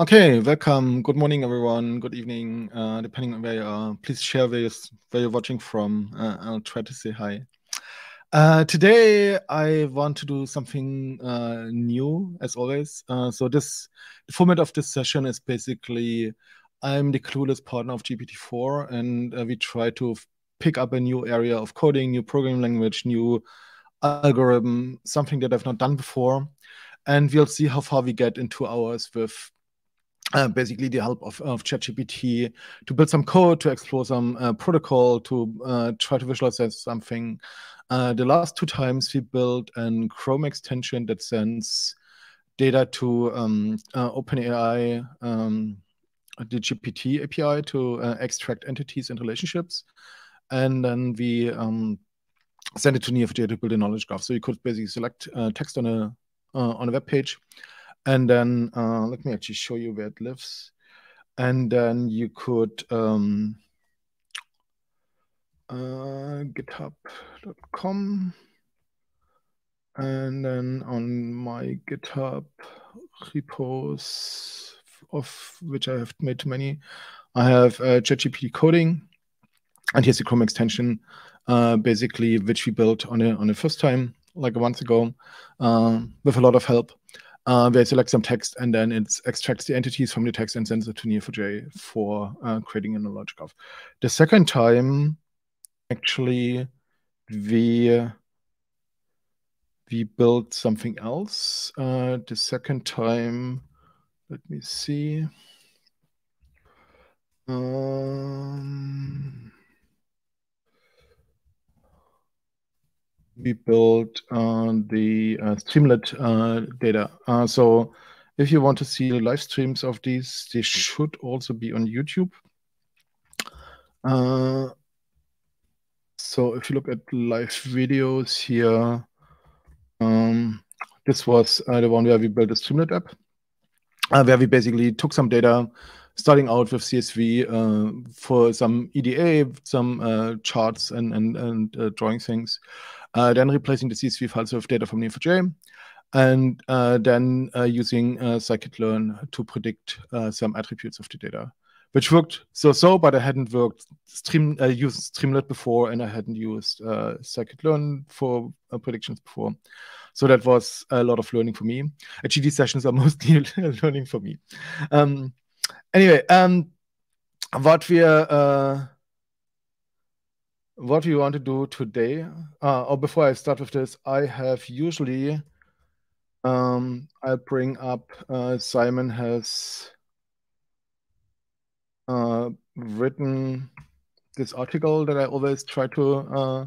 Okay, welcome. Good morning, everyone. Good evening, uh, depending on where you are. Please share where you're, where you're watching from. Uh, I'll try to say hi. Uh, today, I want to do something uh, new, as always. Uh, so this, the format of this session is basically, I'm the clueless partner of GPT-4, and uh, we try to pick up a new area of coding, new programming language, new algorithm, something that I've not done before. And we'll see how far we get in two hours with uh, basically the help of, of ChatGPT to build some code, to explore some uh, protocol, to uh, try to visualize something. Uh, the last two times we built an Chrome extension that sends data to um, uh, OpenAI, um, the GPT API to uh, extract entities and relationships. And then we um, send it to Neo4j to build a knowledge graph. So you could basically select text on a on a web page and then uh, let me actually show you where it lives. And then you could um, uh, github.com. And then on my GitHub repos, of which I have made too many, I have uh, coding. And here's the Chrome extension, uh, basically, which we built on a, on the first time, like a month ago, uh, with a lot of help uh, where I select some text and then it extracts the entities from the text and sends it to Neo4j for uh, creating a knowledge graph. The second time, actually, we we built something else. Uh, the second time, let me see. Um, we built uh, the uh, Streamlit uh, data. Uh, so if you want to see the live streams of these, they should also be on YouTube. Uh, so if you look at live videos here, um, this was uh, the one where we built a Streamlit app, where we basically took some data, starting out with CSV for some EDA, some charts and and, and drawing things, then replacing the CSV files with data from Neo4j, and uh, then uh, using scikit-learn to predict some attributes of the data, which worked so-so, but I hadn't worked stream used Streamlit before, and I hadn't used scikit-learn for predictions before. So that was a lot of learning for me. Actually, sessions are mostly learning for me. Um, anyway, um, what we uh, what we want to do today, uh, or before I start with this, I have usually, um, I'll bring up, uh, Simon has uh, written this article that I always try to uh,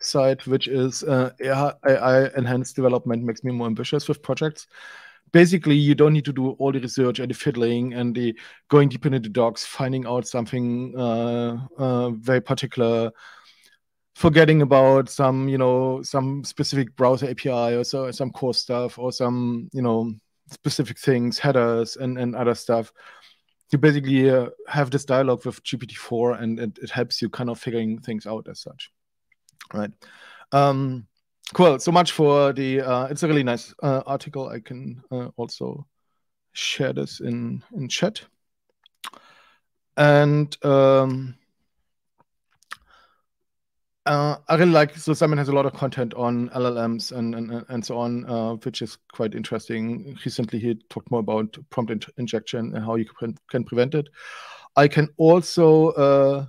cite, which is uh, AI enhanced development makes me more ambitious with projects. Basically, you don't need to do all the research and the fiddling and the going deep into the docs, finding out something uh, very particular forgetting about some you know some specific browser api or so some core stuff or some you know specific things headers and and other stuff. You basically uh, have this dialogue with gpt-4 and, and, it helps you kind of figuring things out as such right? Um cool. So much for the uh, it's a really nice uh, article. I can uh, also share this in in chat. And um uh, I really like so Simon has a lot of content on LLMs and and, and so on, uh, which is quite interesting. Recently, he talked more about prompt in injection and how you can, can prevent it. I can also uh,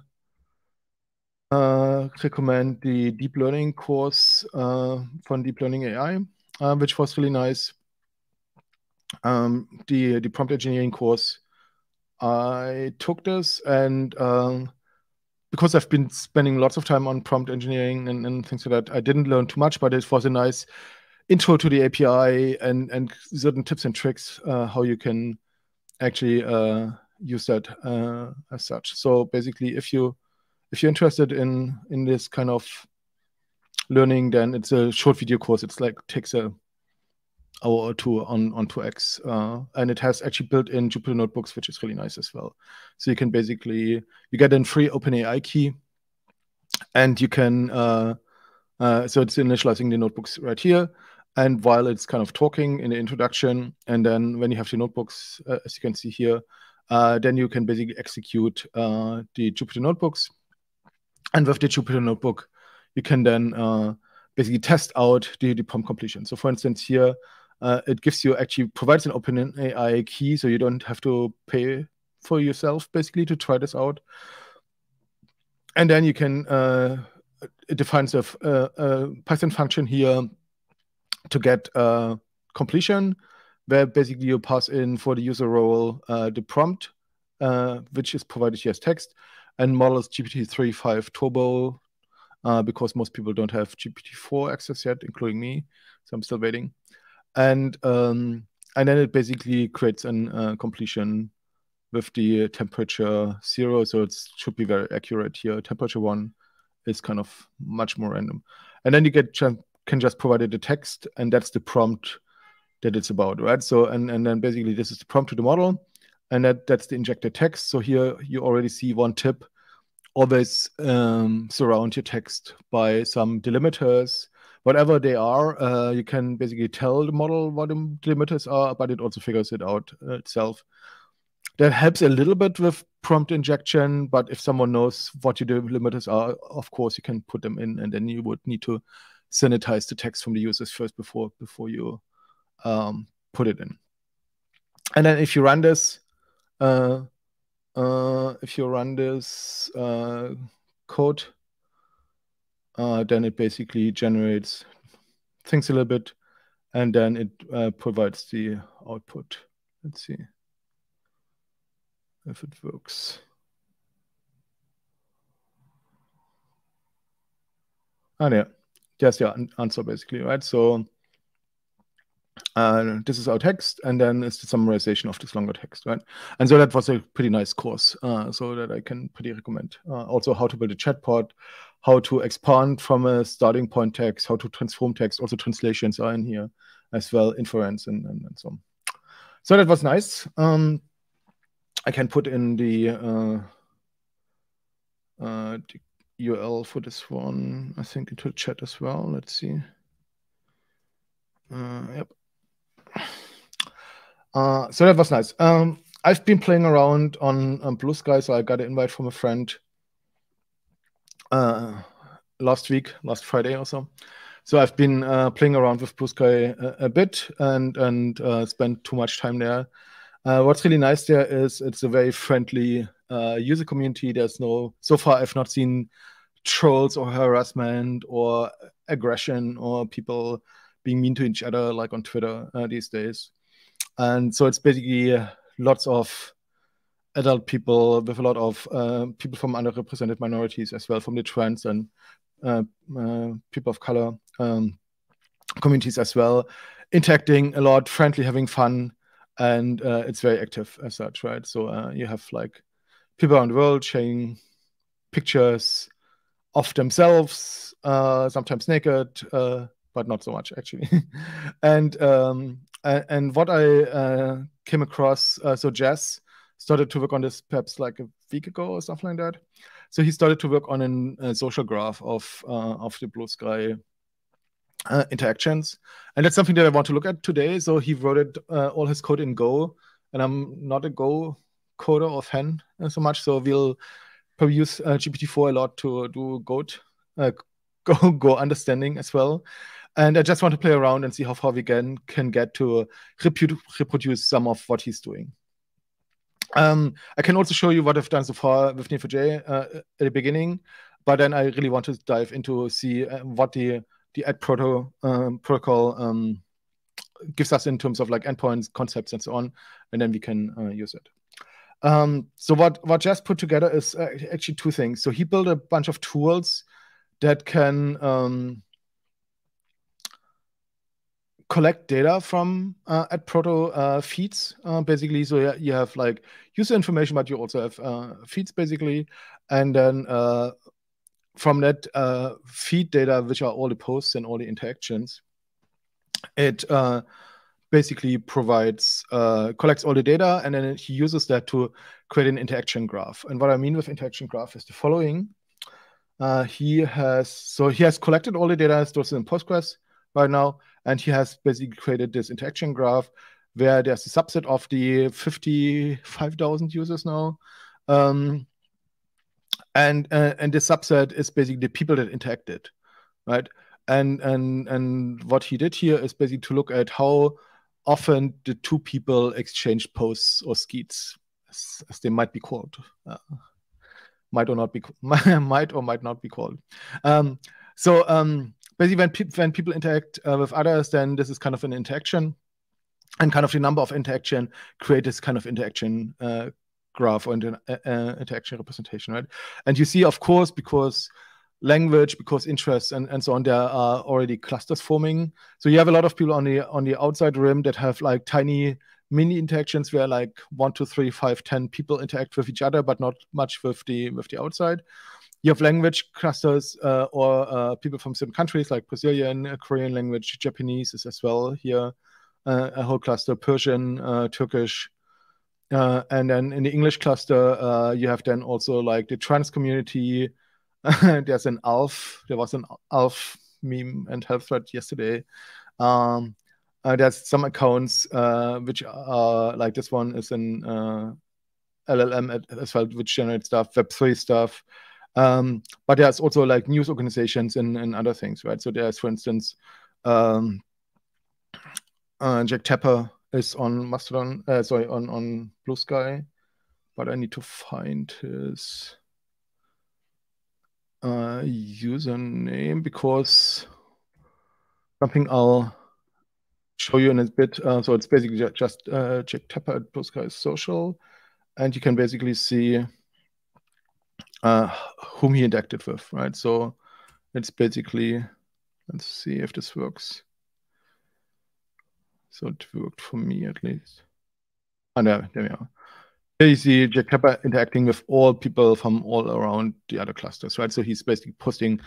uh recommend the deep learning course uh, from Deep Learning AI, uh, which was really nice. Um, the the prompt engineering course, I took this and um, because I've been spending lots of time on prompt engineering and, and things like that, I didn't learn too much, but it was a nice intro to the API and and certain tips and tricks uh, how you can actually uh, use that uh, as such. So basically, if you if you're interested in in this kind of learning, then it's a short video course. It's like takes a hour or two on on 2x uh, and it has actually built in jupyter notebooks which is really nice as well so you can basically you get a free openai key and you can uh, uh, so it's initializing the notebooks right here And while it's kind of talking in the introduction, and then when you have the notebooks, uh, as you can see here, uh, then you can basically execute uh, the Jupyter notebooks. And with the Jupyter notebook, you can then basically test out the, the prompt completion. So for instance, here, uh, it gives you actually provides an open AI key, so you don't have to pay for yourself basically to try this out. And then you can uh, it defines a, a, a, Python function here to get uh, completion, where basically you pass in for the user role uh, the prompt, uh, which is provided here as text, and models GPT-3 5 Turbo uh, because most people don't have GPT-4 access yet, including me. So I'm still waiting. And um, and then it basically creates an uh, completion with the temperature zero. So it should be very accurate here. Temperature one is kind of much more random. And then you get can just provide it the text, and that's the prompt that it's about, right? So and and then basically this is the prompt to the model, and that that's the injected text. So here you already see one tip always um, surround your text by some delimiters, whatever they are. Uh, you can basically tell the model what the delimiters are, but it also figures it out uh, itself. That helps a little bit with prompt injection, but if someone knows what your delimiters are, of course you can put them in, and then you would need to sanitize the text from the users first before before you um, put it in. And then if you run this, uh, uh, if you run this uh, code, uh, then it basically generates things a little bit, and then it uh, provides the output. Let's see if it works. Ah, yeah, just yeah, answer basically, right? So uh, this is our text, and then it's the summarization of this longer text, right? And so that was a pretty nice course, uh, so that I can pretty recommend. Uh, also, how to build a chatbot, how to expand from a starting point text, how to transform text. Also, translations are in here as well, inference, and, and, and so on. So that was nice. Um, I can put in the, uh, uh, the URL for this one, I think, into the chat as well. Let's see. Uh, yep. Uh, so that was nice. Um, I've been playing around on, on Bluesky, so I got an invite from a friend uh, last week, last Friday or so. So I've been uh, playing around with Bluesky a, a bit and and uh, spent too much time there. Uh, what's really nice there is it's a very friendly uh, user community. There's no so far I've not seen trolls or harassment or aggression or people being mean to each other like on Twitter uh, these days. And so it's basically lots of adult people with a lot of uh, people from underrepresented minorities as well, from the trans and uh, uh, people of color um, communities as well, interacting a lot, friendly, having fun, and uh, it's very active as such, right? So you have like people around the world sharing pictures of themselves, sometimes naked, but not so much actually. and um, and what I uh, came across, uh, so Jess started to work on this perhaps like a week ago or something like that. So he started to work on an, a social graph of uh, of the Bluesky uh, interactions, and that's something that I want to look at today. So he wrote it uh, all his code in Go, and I'm not a Go coder or fan so much. So we'll probably use uh, GPT-4 a lot to do Go Go Go understanding as well. And I just want to play around and see how far we can, can get to reproduce some of what he's doing. Um, I can also show you what I've done so far with Neo4j uh, at the beginning, but then I really want to dive into see uh, what the the at proto, um, protocol um, gives us in terms of like endpoints, concepts, and so on, and then we can uh, use it. Um, so what what Jess put together is uh, actually two things. So he built a bunch of tools that can um, collect data from uh, at proto uh, feeds uh, basically. So you have like user information but you also have uh, feeds basically. And then uh, from that uh, feed data which are all the posts and all the interactions it basically provides collects all the data and then he uses that to create an interaction graph. And what i mean with interaction graph is the following. He has so he has collected all the data stores in postgres right now and he has basically created this interaction graph where there's a subset of the 55,000 users now. Um, and uh, and this subset is basically the people that interacted, right? And and and what he did here is basically to look at how often the two people exchanged posts or skeets, as, as they might be called, uh, might or not be might or might not be called. Um, so um, basically, when pe- when people interact uh, with others, then this is kind of an interaction and kind of the number of interaction create this kind of interaction uh, graph or an uh, uh, interaction representation, right? And you see, of course, because language, because interests and, and so on, there are already clusters forming. So you have a lot of people on the on the outside rim that have like tiny mini interactions where like one, two, three, five, ten people interact with each other, but not much with the with the outside. You have language clusters uh, or uh, people from certain countries like Brazilian, uh, Korean language, Japanese is as well here uh, a whole cluster Persian, uh, Turkish, uh, and then in the English cluster, you have then also like the trans community. There's an ALF. There was an ALF meme and health thread yesterday. Um, there's some accounts which are like this one is an LLM as well, which generate stuff, Web3 stuff. Um, but there's also like news organizations and, and other things, right? So there's, for instance, um, uh, Jake Tapper is on Mastodon, uh, sorry, on, on Bluesky, but I need to find his uh, username because something I'll show you in a bit. Uh, so it's basically just uh, Jake Tapper at Bluesky Social, and you can basically see uh, whom he interacted with, right? So it's basically, let's see if this works. So it worked for me at least. And ah, there, there we are. Here you see Jake Tapper interacting with all people from all around the other clusters, right? So he's basically posting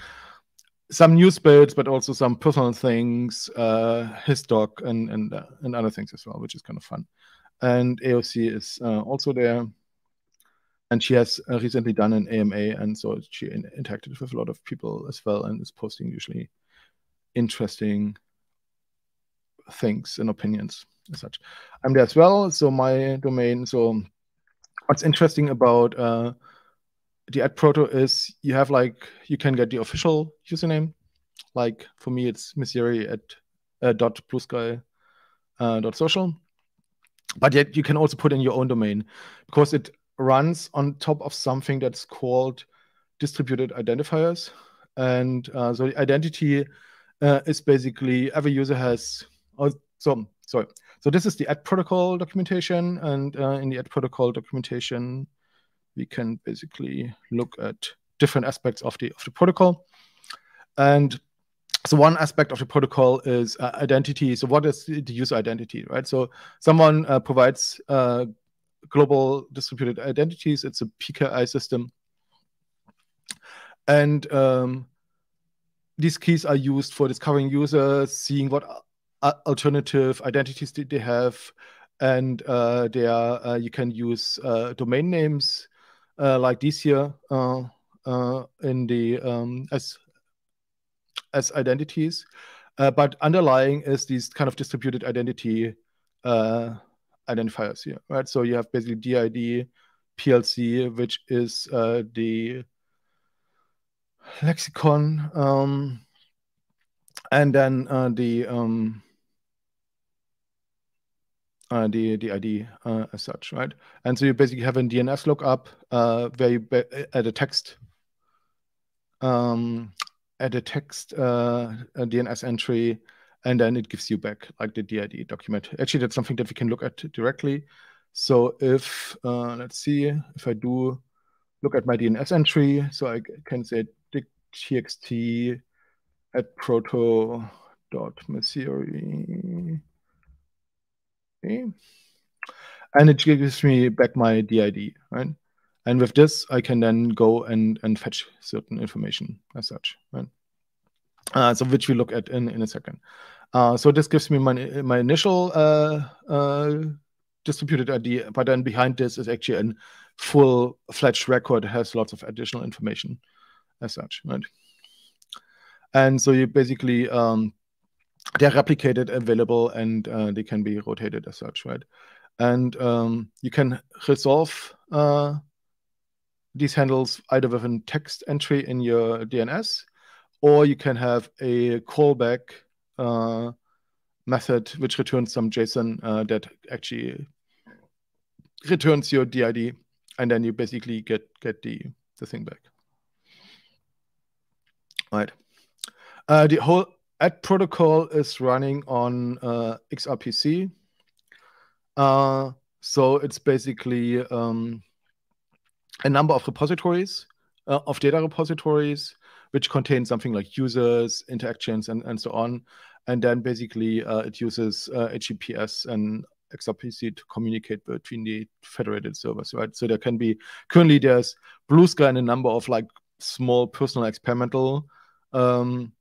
some news bits, but also some personal things, uh, his doc, and and uh, and other things as well, which is kind of fun. And AOC is uh, also there, and she has uh, recently done an AMA, and so she in interacted with a lot of people as well, and is posting usually interesting things and opinions as such. I'm there as well. So my domain. So what's interesting about uh, the at proto is you have like you can get the official username. Like for me, it's mesirii at uh, dot bluesky uh, dot social. But yet you can also put in your own domain because it runs on top of something that's called distributed identifiers. And uh, so the identity uh, is basically every user has Oh, so sorry. So this is the at protocol documentation, and uh, in the at protocol documentation, we can basically look at different aspects of the of the protocol. And so one aspect of the protocol is uh, identity. So what is the user identity, right? So someone uh, provides uh, global distributed identities. It's a PKI system, and um, these keys are used for discovering users, seeing what alternative identities that they have, and uh, they are uh, you can use uh, domain names uh, like this here uh, uh, in the um, as as identities, but underlying is these kind of distributed identity identifiers here, right? So you have basically DID, PLC, which is the lexicon. Um, and then uh, the um, uh, the the ID uh, as such, right? And so you basically have a DNS lookup uh, where you add a text, um, add a text uh, a DNS entry, and then it gives you back like the DID document. Actually, that's something that we can look at directly. So if uh, let's see if I do look at my DNS entry, so I can say txt at proto dot Okay. And it gives me back my DID, right? And with this, I can then go and, and fetch certain information as such, right? Uh, so which we look at in, in a second. Uh, so this gives me my, my initial uh, uh distributed ID, but then behind this is actually a full-fledged record that has lots of additional information as such, right? And so you basically um, they're replicated, available, and uh, they can be rotated as such, right? And um, you can resolve uh, these handles either with a text entry in your DNS, or you can have a callback uh, method which returns some JSON uh, that actually returns your DID, and then you basically get get the the thing back. Right. Uh, the whole at protocol is running on uh, XRPC. Uh, so it's basically um, a number of repositories, uh, of data repositories, which contains something like users, interactions, and, and so on. And then basically uh, it uses HTTPS uh, and XRPC to communicate between the federated servers, right? So there can be currently there's Bluesky and a number of like small personal experimental um,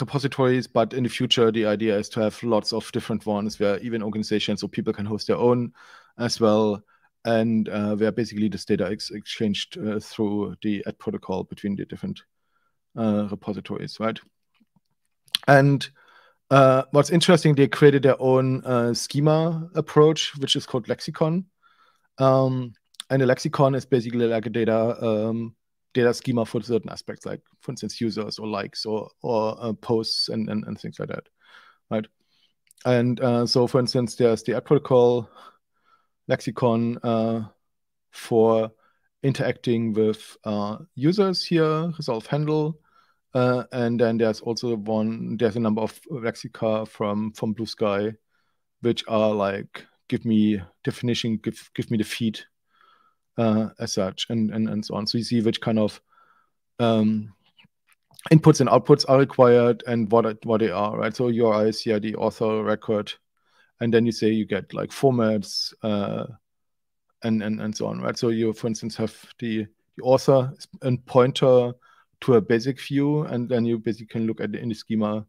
repositories, but in the future, the idea is to have lots of different ones where even organizations or people can host their own as well, and uh, where basically this data is exchanged uh, through the at protocol between the different uh, repositories, right? And uh, what's interesting, they created their own uh, schema approach, which is called Lexicon. Um, and a lexicon is basically like a data um, data schema for certain aspects, like for instance users or likes or or uh, posts and, and and things like that, right? And so, for instance, there's the at protocol lexicon for interacting with uh, users here, resolve handle, uh, and then there's also one. There's a number of lexica from from Bluesky, which are like give me definition, give give me the feed as such, and, and and so on. So you see which kind of um, inputs and outputs are required and what what they are, right? So URI, CID, author, record, and then you say you get like formats uh, and and and so on, right? So you, for instance, have the the author and pointer to a basic view, and then you basically can look at the in the schema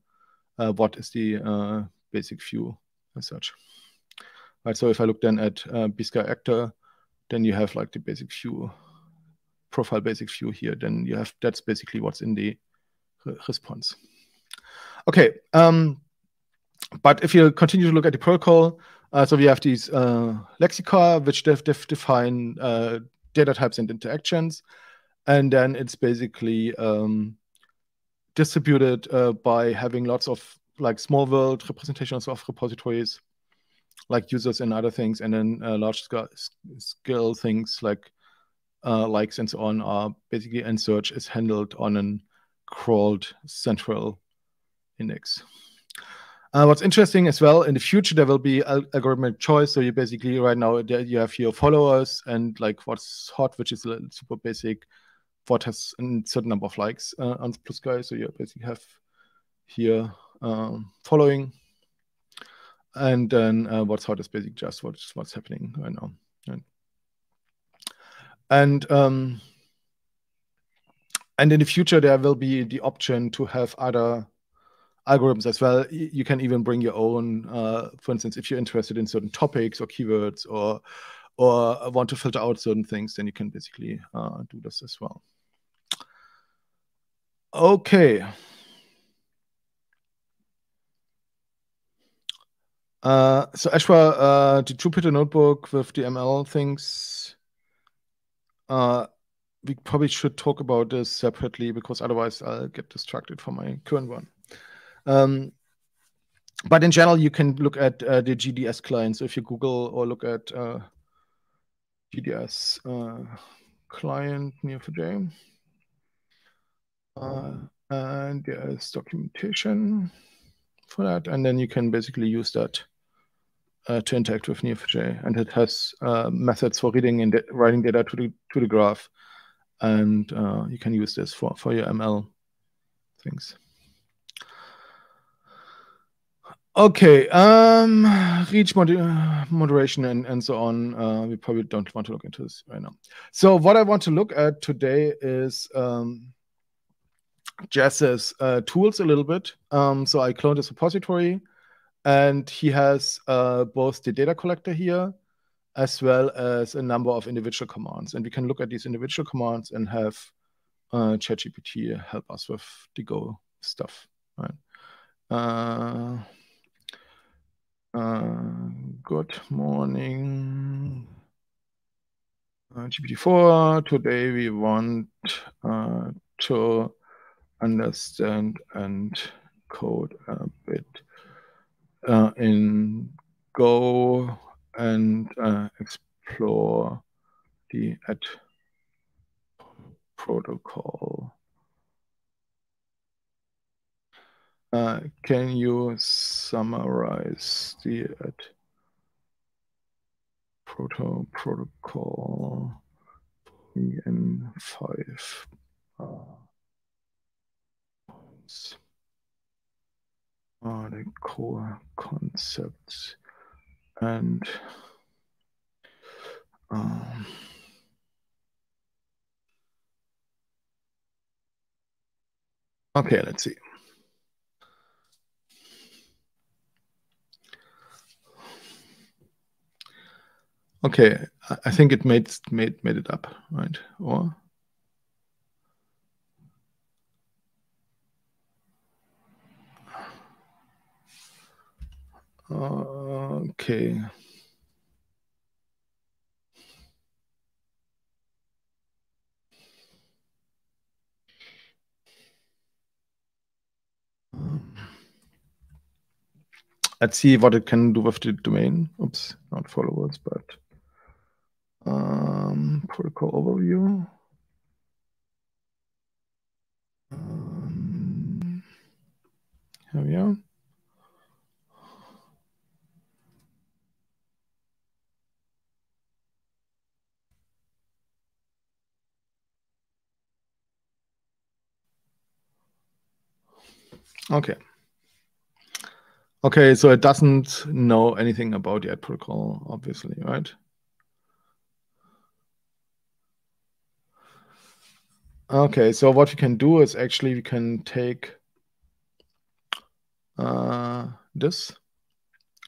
uh, what is the uh, basic view as such. Right. So if I look then at uh, Bsky actor, then you have like the basic view, profile basic view here. Then you have that's basically what's in the re response. Okay. Um, but if you continue to look at the protocol, uh, so we have these uh, lexica which def def define uh, data types and interactions, and then it's basically um, distributed uh, by having lots of like small world representations of repositories like users and other things, and then uh, large scale, things like likes and so on are basically and search is handled on an crawled central index. Uh, what's interesting as well, in the future there will be al algorithmic choice. So you basically right now you have your followers and like what's hot, which is super basic. What has a certain number of likes uh, on Bluesky. So you basically have here um, following and then uh, what's hot is basically just what's what's happening right now. And, and um, and in the future there will be the option to have other algorithms as well. You can even bring your own. Uh, for instance, if you're interested in certain topics or keywords or or want to filter out certain things, then you can basically uh, do this as well. Okay. Uh, so Ashwa, uh, the Jupyter notebook with the ML things, uh, we probably should talk about this separately because otherwise I'll get distracted from my current one. Um, but in general, you can look at uh, the GDS client. So if you Google or look at uh, GDS uh, client Neo4j, uh, and there's documentation for that, and then you can basically use that uh, to interact with Neo4j, and it has uh, methods for reading and writing data to the to the graph, and you can use this for for your ML things. Okay, um, reach mod moderation and, and so on. Uh, we probably don't want to look into this right now. So what I want to look at today is um, Jess's uh, tools a little bit. Um, so I cloned his repository, and he has uh, both the data collector here, as well as a number of individual commands. And we can look at these individual commands and have uh, ChatGPT help us with the Go stuff. Right? Uh, uh, good morning. Uh, GPT-4. Today we want uh, to understand and code a bit uh, in Go and uh, explore the at protocol. Uh, can you summarize the at proto protocol in five uh, are the core concepts and um, okay let's see okay i think it made made made it up right or Okay. Let's see what it can do with the domain. Oops, not followers, but um, protocol overview. Um, here we are. Okay. Okay, so it doesn't know anything about the at protocol, obviously, right? Okay, so what we can do is actually we can take uh, this,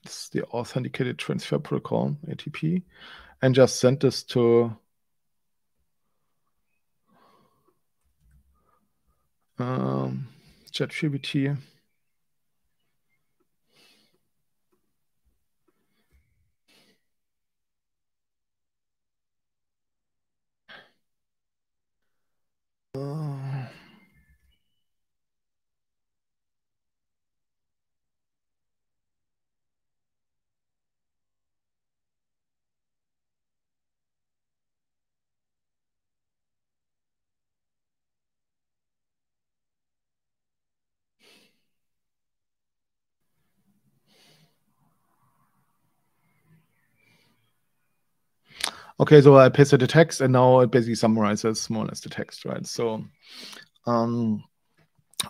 this is the authenticated transfer protocol, ATP, and just send this to um, ChatGPT. Uh, Okay, so I pasted the text and now it basically summarizes more or less the text, right? So, um,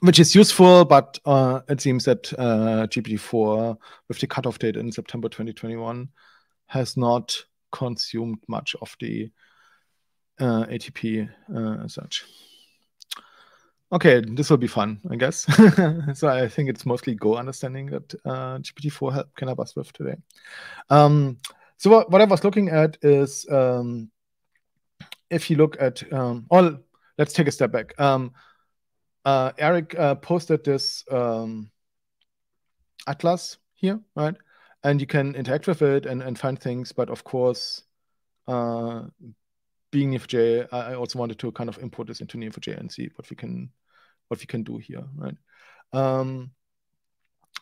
which is useful, but uh, it seems that uh, GPT-4, with the cutoff date in September 2021, has not consumed much of the uh, ATP uh, such. Okay, this will be fun, I guess. so I think it's mostly Go understanding that uh, GPT-4 help, can help us with today. Um, so what, what I was looking at is um, if you look at, um, oh, let's take a step back. Um, uh, Eric uh, posted this um, atlas here, right? And you can interact with it and, and find things. But of course, uh, being Neo4j, I also wanted to kind of import this into Neo4j and see what we can what we can do here, right? Um,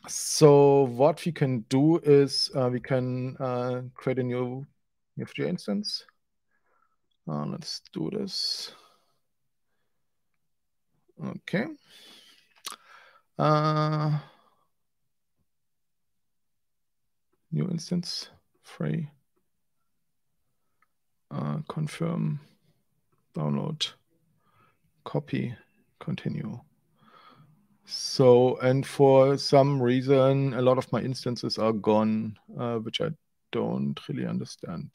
so what we can do is uh, we can uh, create a new Neo4j instance. Uh, let's do this. Okay. Uh, new instance, free. Uh, confirm, download, copy, continue. So, and for some reason, a lot of my instances are gone, uh, which I don't really understand.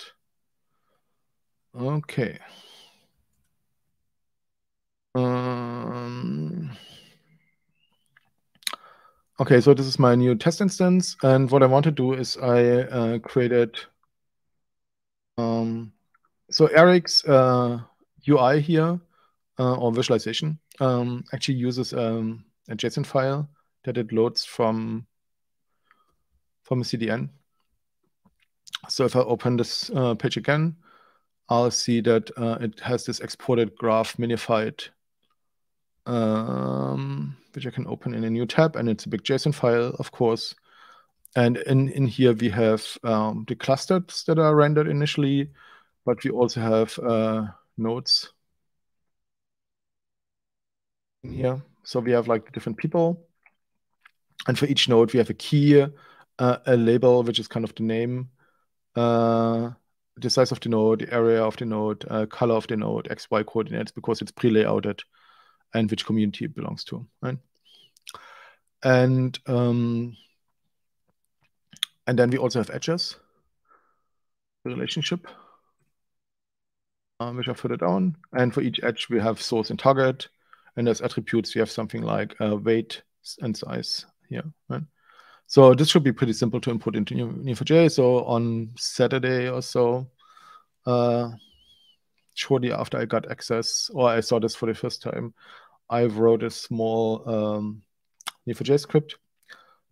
Okay. Um, okay, so this is my new test instance. And what I want to do is I uh, created, um, so Eric's uh, UI here, uh, or visualization, um, actually uses um, a JSON file that it loads from from a CDN. So if I open this uh, page again, I'll see that uh, it has this exported graph minified, um, which I can open in a new tab, and it's a big JSON file, of course. And in, in here we have um, the clusters that are rendered initially, but we also have uh, nodes in here. So we have like different people. And for each node, we have a key, uh, a label, which is kind of the name, uh, the size of the node, the area of the node, uh, color of the node, X, Y coordinates, because it's pre-layouted, and which community it belongs to, right? And um, and then we also have edges, the relationship, um, which are further down. And for each edge, we have source and target. And as attributes, we have something like uh, weight and size here. Right? So this should be pretty simple to input into Neo4j. So on Saturday or so, uh, shortly after I got access, or I saw this for the first time, I wrote a small um, Neo4j script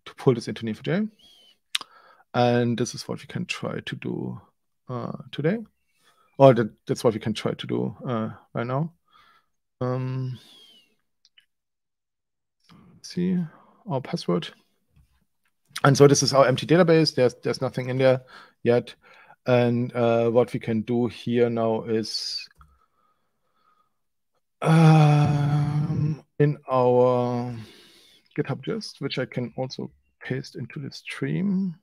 to pull this into Neo4j. And this is what we can try to do uh, today. Or that, that's what we can try to do uh, right now. Um, see our password. And so this is our empty database. There's there's nothing in there yet. And uh, what we can do here now is um, in our GitHub gist, which I can also paste into the stream.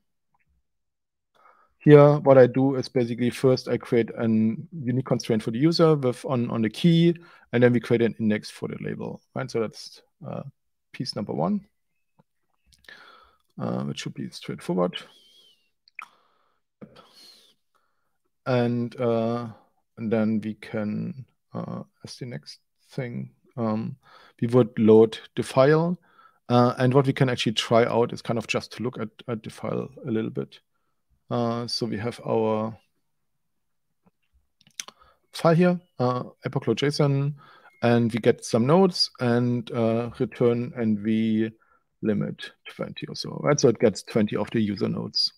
Here, what I do is basically first I create an unique constraint for the user with on, on the key, and then we create an index for the label, right? So that's uh, piece number one, uh, which should be straightforward. And, uh, and then we can, uh, as the next thing, um, we would load the file. Uh, and what we can actually try out is kind of just to look at, at the file a little bit. Uh, so we have our file here, uh, JSON, and we get some nodes and uh, return we limit 20 or so, right? So it gets 20 of the user nodes.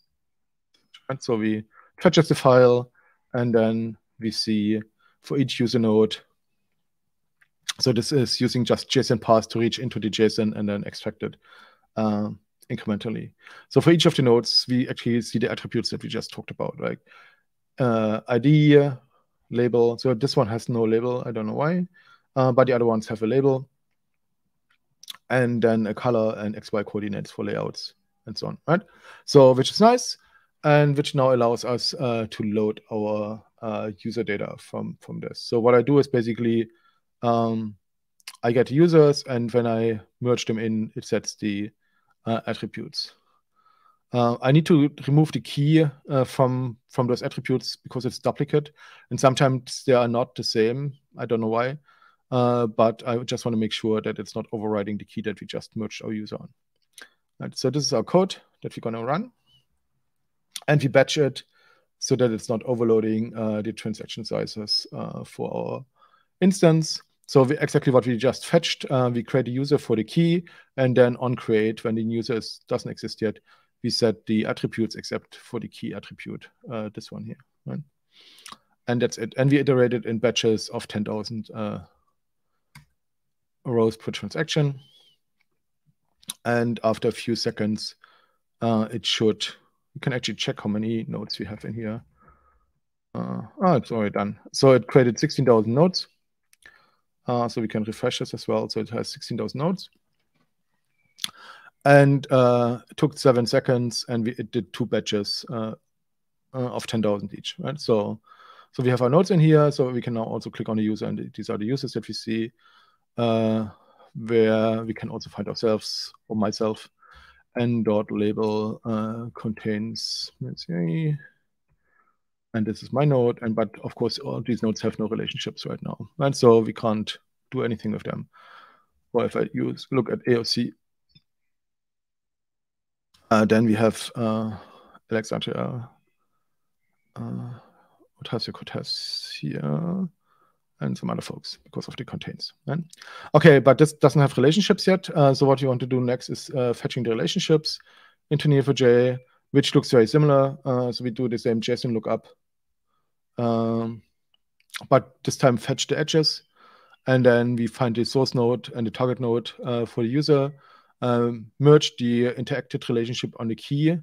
And So we fetches the file, and then we see for each user node. So this is using just JSON parse to reach into the JSON and then extract it. Uh, incrementally. So for each of the nodes, we actually see the attributes that we just talked about, right? Uh, ID, label. So this one has no label. I don't know why, uh, but the other ones have a label. And then a color and XY coordinates for layouts and so on, right? So which is nice, and which now allows us uh, to load our uh, user data from from this. So what I do is basically um, I get users, and when I merge them in, it sets the uh, attributes. Uh, I need to remove the key uh, from from those attributes because it's duplicate, and sometimes they are not the same. I don't know why, uh, but I just want to make sure that it's not overriding the key that we just merged our user on. Right, so this is our code that we're going to run, and we batch it so that it's not overloading uh, the transaction sizes uh, for our instance. So we, exactly what we just fetched, uh, we create a user for the key, and then on create, when the user is, doesn't exist yet, we set the attributes except for the key attribute, uh, this one here. Right? And that's it. And we iterated in batches of 10,000 uh, rows per transaction. And after a few seconds, uh, it should, you can actually check how many nodes we have in here. Uh, oh, it's already done. So it created 16,000 nodes. Uh, so we can refresh this as well. So it has 16,000 nodes. And uh, it took seven seconds, and we, it did two batches uh, uh of 10,000 each, right? So, so we have our nodes in here. So we can now also click on the user, and these are the users that we see, where we can also find ourselves or myself. And dot label uh, contains, let's see, and this is my node. And but of course, all these nodes have no relationships right now, and so we can't do anything with them. Or if I use look at AOC, uh, then we have uh, Alexandria uh, Ocasio Cortez here, and some other folks because of the contains. Right? Okay, but this doesn't have relationships yet. Uh, so what you want to do next is uh, fetching the relationships into Neo4j, which looks very similar. Uh, so we do the same JSON lookup, um, but this time fetch the edges, and then we find the source node and the target node uh, for the user, um, merge the interacted relationship on the key,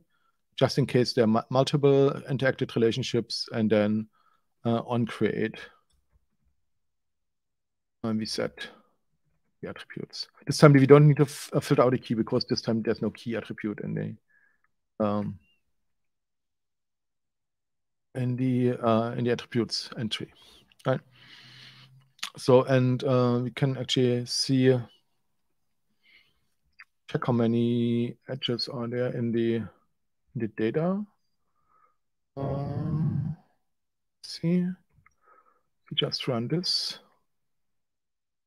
just in case there are multiple interacted relationships, and then uh, on create and we set the attributes. This time we don't need to filter out a key because this time there's no key attribute in the um, in the uh, in the attributes entry, right? So and uh, we can actually see check how many edges are there in the in the data. Uh, see, we just run this.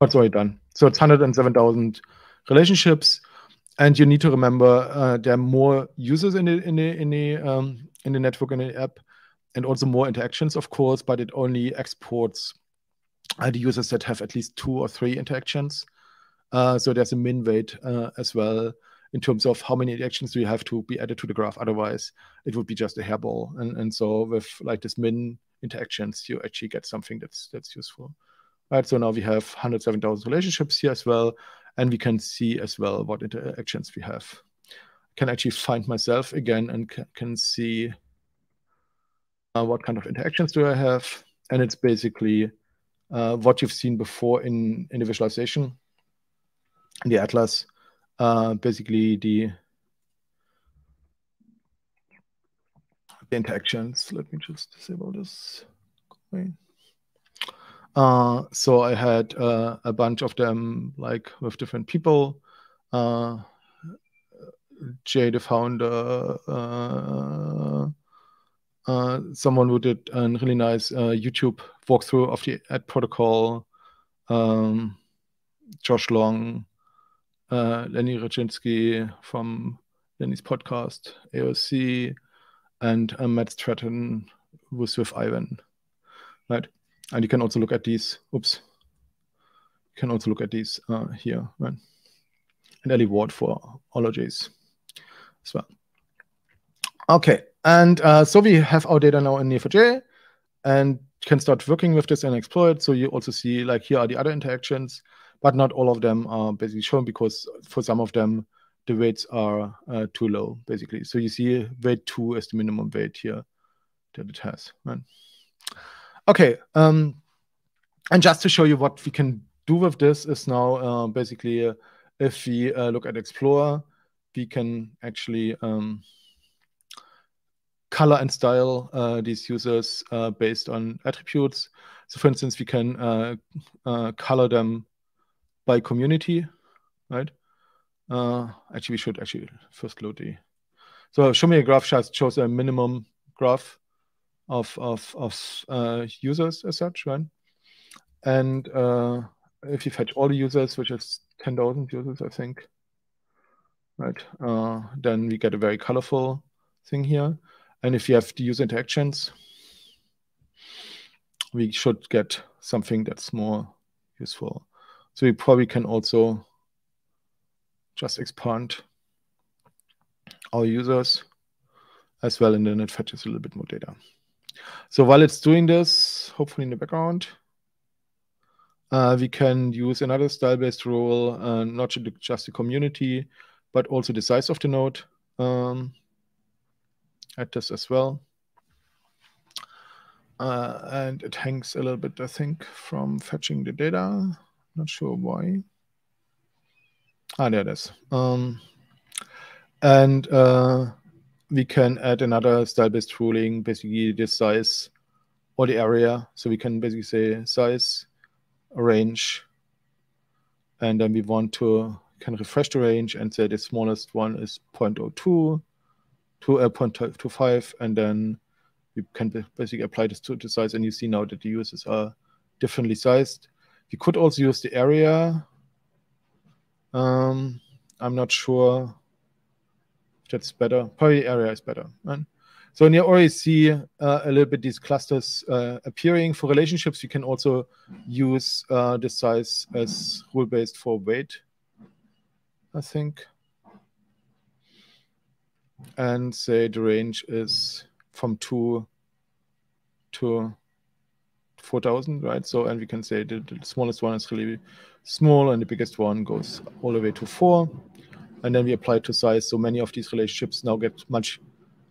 What's already done. So it's 107,000 relationships, and you need to remember uh, there are more users in the in the in the um, in the network in the app, and also more interactions, of course. But it only exports uh, the users that have at least two or three interactions. Uh, so there's a min weight uh, as well in terms of how many interactions do you have to be added to the graph. Otherwise, it would be just a hairball. And and so with like this min interactions, you actually get something that's that's useful. Right, so now we have 107,000 relationships here as well, and we can see as well what interactions we have. I can actually find myself again and can see uh, what kind of interactions do I have, and it's basically uh, what you've seen before in, in the visualization, in the atlas, uh, basically the the interactions. Let me just disable this. Okay. Uh, so I had uh, a bunch of them, like with different people. Uh, Jay, the founder, uh, uh, someone who did a really nice uh, YouTube walkthrough of the AT protocol, um, Josh Long, Lenny Rachitsky from Lenny's podcast, AOC, and Matt Stratton was with Ivan, right? And you can also look at these. Oops. You can also look at these uh, here. Right? And Alie Ward for Ologies as well. Okay, and uh, so we have our data now in Neo4j and can start working with this and explore it. So you also see like here are the other interactions, but not all of them are basically shown because for some of them the weights are uh, too low basically. So you see weight two is the minimum weight here that it has. Right? Okay, um, and just to show you what we can do with this is now uh, basically uh, if we uh, look at Explorer, we can actually um, color and style uh, these users uh, based on attributes. So for instance, we can uh, color them by community, right? actually, we should actually first load the. So show me a graph just shows a minimum graph of of of uh, users as such, right? And uh, if you fetch all the users, which is ten thousand users, I think, right? Uh, then we get a very colorful thing here. And if you have the user interactions, we should get something that's more useful. So we probably can also just expand our users as well, and then it fetches a little bit more data. So while it's doing this, hopefully in the background, uh, we can use another style-based rule, uh, not just the community, but also the size of the node. Um, add this as well. Uh, and it hangs a little bit, I think, from fetching the data. Not sure why. Ah, there it is. Um, and uh, we can add another style-based ruling, basically the size or the area. So we can basically say size, range, and then we want to can refresh the range and say the smallest one is 0.02 to uh, 0.25, and then we can basically apply this to the size, and you see now that the users are differently sized. We could also use the area. Um, I'm not sure that's better. Probably area is better. Right? So you already see uh, a little bit these clusters uh, appearing. For relationships, you can also use uh, the size as rule-based for weight, I think. And say the range is from 2 to 4,000, right? So, and we can say the, the smallest one is really small and the biggest one goes all the way to 4 and then we apply to size. So many of these relationships now get much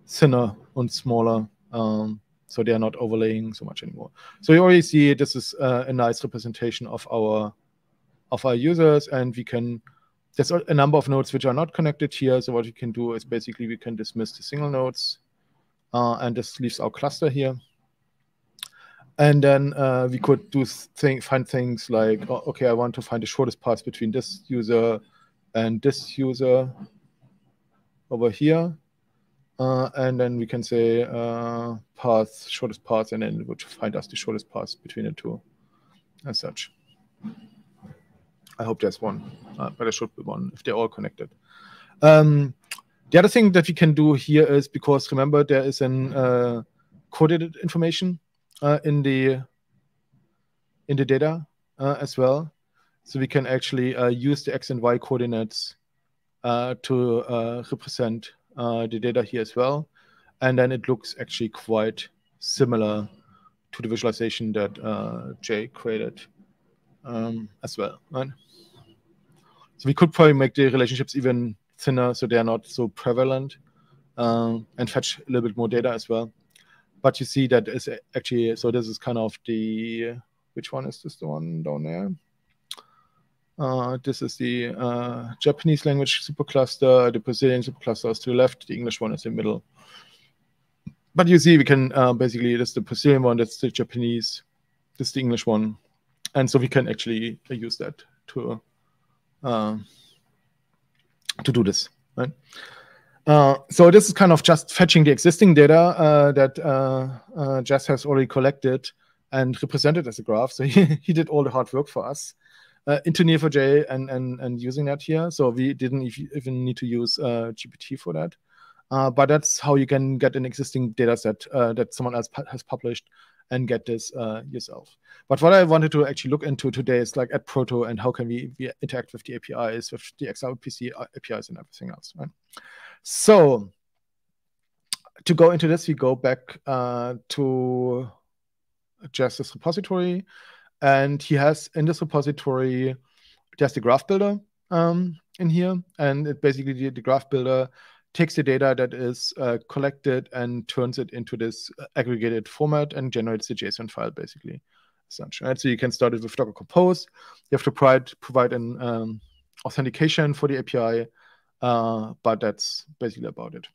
thinner and smaller. Um, so they are not overlaying so much anymore. So you already see this is uh, a nice representation of our of our users, and we can. There's a number of nodes which are not connected here. So what we can do is basically we can dismiss the single nodes, uh, and this leaves our cluster here. And then uh, we could do find things like, oh, okay, I want to find the shortest path between this user and this user over here. Uh, and then we can say uh, path, shortest path, and then it would find us the shortest path between the two as such. I hope there's one, uh, but there should be one if they're all connected. Um, the other thing that we can do here is because remember there is an uh, coded information uh, in the in the data uh, as well. So we can actually uh, use the x and y coordinates uh, to uh, represent the data here as well. And then it looks actually quite similar to the visualization that uh, Jay created um, as well, right? So we could probably make the relationships even thinner so they are not so prevalent um, and fetch a little bit more data as well. But you see that is actually, so this is kind of the, which one is this the one down there? Uh, this is the uh, Japanese language supercluster. The Brazilian supercluster is to the left. The English one is in the middle. But you see, we can uh, basically, that's the Brazilian one, that's the Japanese, this is the English one. And so we can actually use that to uh, to do this, right? Uh, so this is kind of just fetching the existing data uh, that uh, Jaz has already collected and represented as a graph. So he, he did all the hard work for us uh, into Neo4j and, and, and using that here. So we didn't even need to use uh, GPT for that. Uh, but that's how you can get an existing data set uh, that someone else pu has published and get this uh, yourself. But what I wanted to actually look into today is like at Proto and how can we, we interact with the APIs, with the XRPC uh, APIs and everything else, right? So to go into this, we go back uh, to Jaz's repository. And he has in this repository, just the graph builder um, in here. And it basically, the, the, graph builder takes the data that is uh, collected and turns it into this aggregated format and generates the JSON file, basically. Such, right? So you can start it with Docker Compose. You have to provide, provide an um, authentication for the API, uh, but that's basically about it.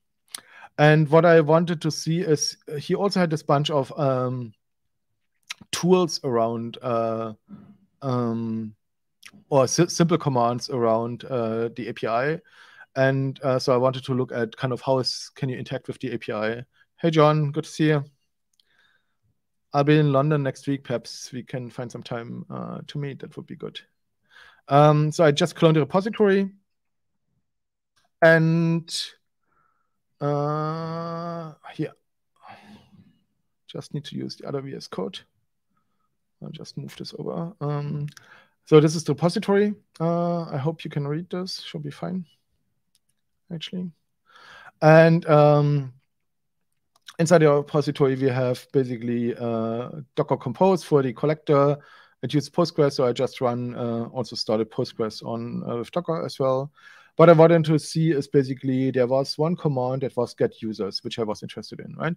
And what I wanted to see is he also had this bunch of um, tools around uh, um, or si simple commands around uh, the API. And uh, so I wanted to look at kind of how is, can you interact with the API. Hey, John, good to see you. I'll be in London next week. Perhaps we can find some time uh, to meet. That would be good. Um, so I just cloned the repository. And uh, here, just need to use the other VS Code. I'll just move this over. Um, so this is the repository. Uh, I hope you can read this. Should be fine, actually. And um, inside the repository, we have basically uh, Docker Compose for the collector. It uses Postgres, so I just run, uh, also started Postgres on uh, with Docker as well. What I wanted to see is basically there was one command that was get users, which I was interested in, right?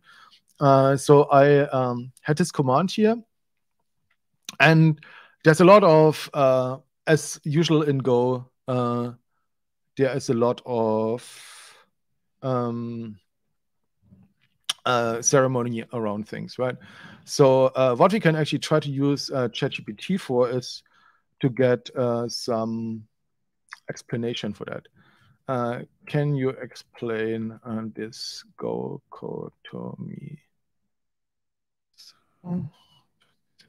Uh, so I um, had this command here and there's a lot of, uh, as usual in Go, uh, there is a lot of um, uh, ceremony around things, right? So uh, what we can actually try to use uh, ChatGPT for is to get uh, some explanation for that. Uh, can you explain uh, this Go code to me? So,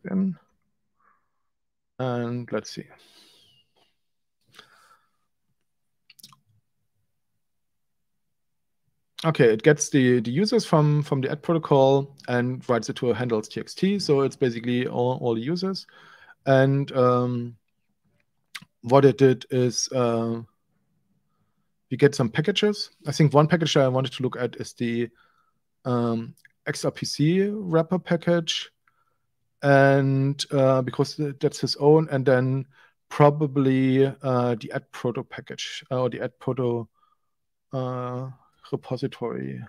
then. And let's see. okay, it gets the, the users from, from the AT protocol and writes it to a handles txt. So it's basically all, all the users. And um, what it did is uh, we get some packages. I think one package I wanted to look at is the um, XRPC wrapper package. And uh, because that's his own, and then probably uh, the AT proto package uh, or the AT proto uh, repository.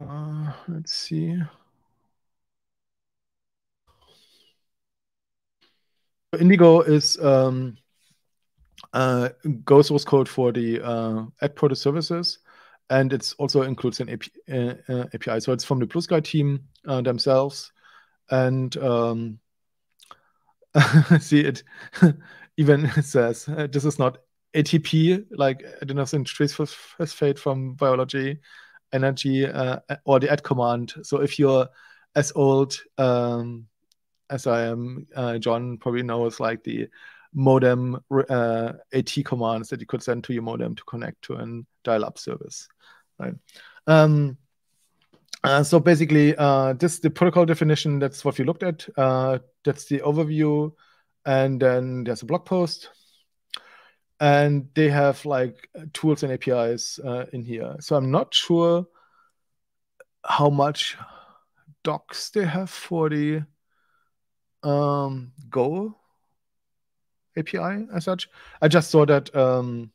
Uh, let's see. Indigo is um, uh, Go source code for the uh, AT proto services, and it also includes an AP, uh, API. So it's from the Bluesky team uh, themselves, and um, see it even says uh, this is not ATP like adenosine triphosphate from biology, energy, or the AT command. So if you're as old um, as I am, John probably knows like the modem uh, AT commands that you could send to your modem to connect to a dial-up service, right? Um, uh, so basically, uh, this is the protocol definition. That's what we looked at. Uh, that's the overview, and then there's a blog post, and they have like tools and APIs uh, in here. So I'm not sure how much docs they have for the um, Go API as such. I just saw that um,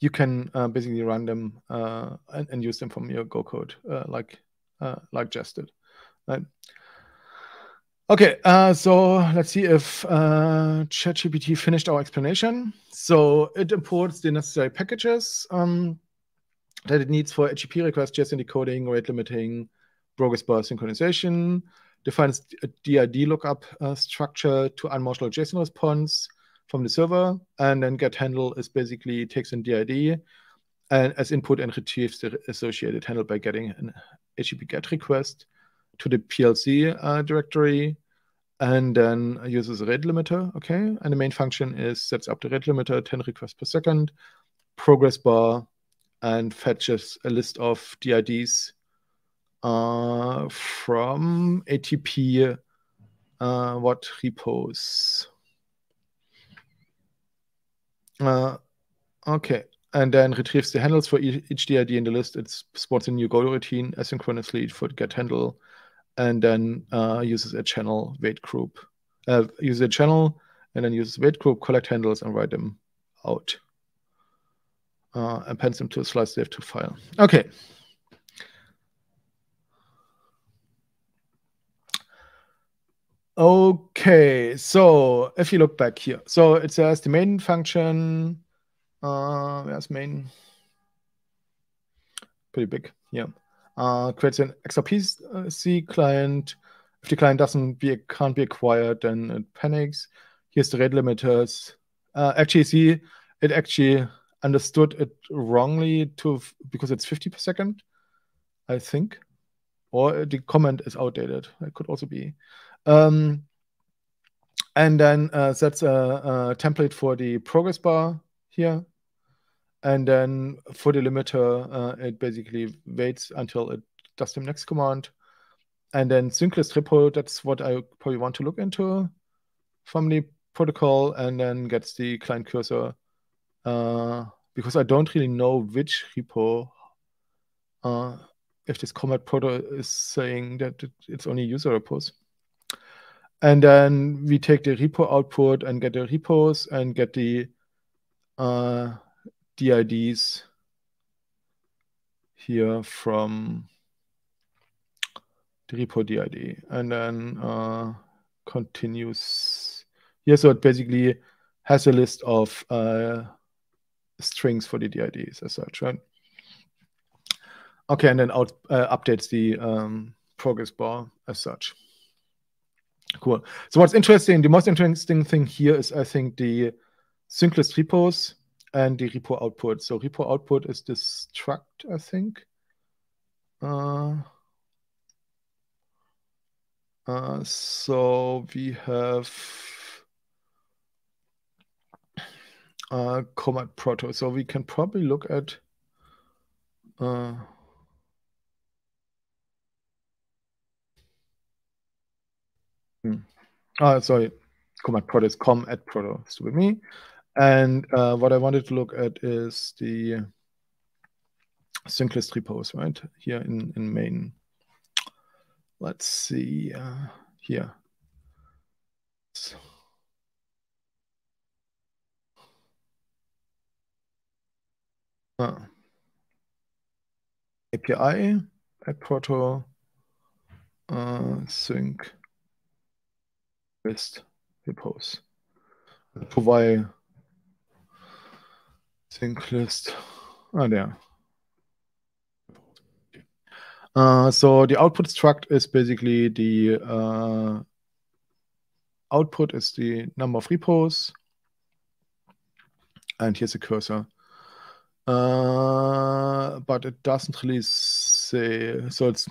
you can uh, basically run them uh, and, and, use them from your Go code, uh, like uh, like Jaz did. Right. Okay, uh, so let's see if uh, ChatGPT finished our explanation. So it imports the necessary packages um, that it needs for HTTP requests, JSON decoding, rate limiting, progress bar synchronization, defines a DID lookup structure to unmarshal JSON response from the server, and then get handle is basically takes in DID and as input and retrieves the associated handle by getting an HTTP GET request to the PLC uh, directory, and then uses a rate limiter. Okay, and the main function is sets up the rate limiter 10 requests per second, progress bar, and fetches a list of DIDs uh, from ATP uh, what repos. Uh, okay, and then retrieves the handles for each DID in the list. It spots a new Go routine asynchronously for get handle, and then uh, uses a channel wait group. Uh, uses a channel and then uses wait group, collect handles, and write them out. Uh, appends them to a slice div to file. Okay. Okay, so if you look back here, so it says the main function, uh, where's main? Pretty big, yeah. Uh, creates an XRPC client. If the client doesn't be can't be acquired, then it panics. Here's the rate limiters. Uh, actually, see, it actually understood it wrongly to because it's 50 per second, I think, or the comment is outdated. It could also be. Um, and then uh, that's a, a, template for the progress bar here. And then for the limiter, uh, it basically waits until it does the next command. And then sync-list repo, that's what I probably want to look into from the protocol, and then gets the client cursor. Uh, because I don't really know which repo, uh, if this combat proto is saying that it's only user repos. And then we take the repo output and get the repos and get the uh, DIDs here from the repo DID and then uh, continues here. So it basically has a list of uh, strings for the DIDs as such, right? Okay, and then out, uh, updates the um, progress bar as such. Cool. So what's interesting, the most interesting thing here is I think the sync-list repos and the repo output. So repo output is this struct, I think. Uh, uh, so we have uh, Comad Proto. So we can probably look at uh, Oh, sorry. Comad Proto is com at proto. Stupid me. And uh, what I wanted to look at is the synclist repos, right? Here in, in main. Let's see uh, here. So, uh, API at Proto uh, sync list repos. Provide sync list. Ah, there. Uh, so the output struct is basically the uh, output is the number of repos. And here's a cursor. Uh, but it doesn't really say, so it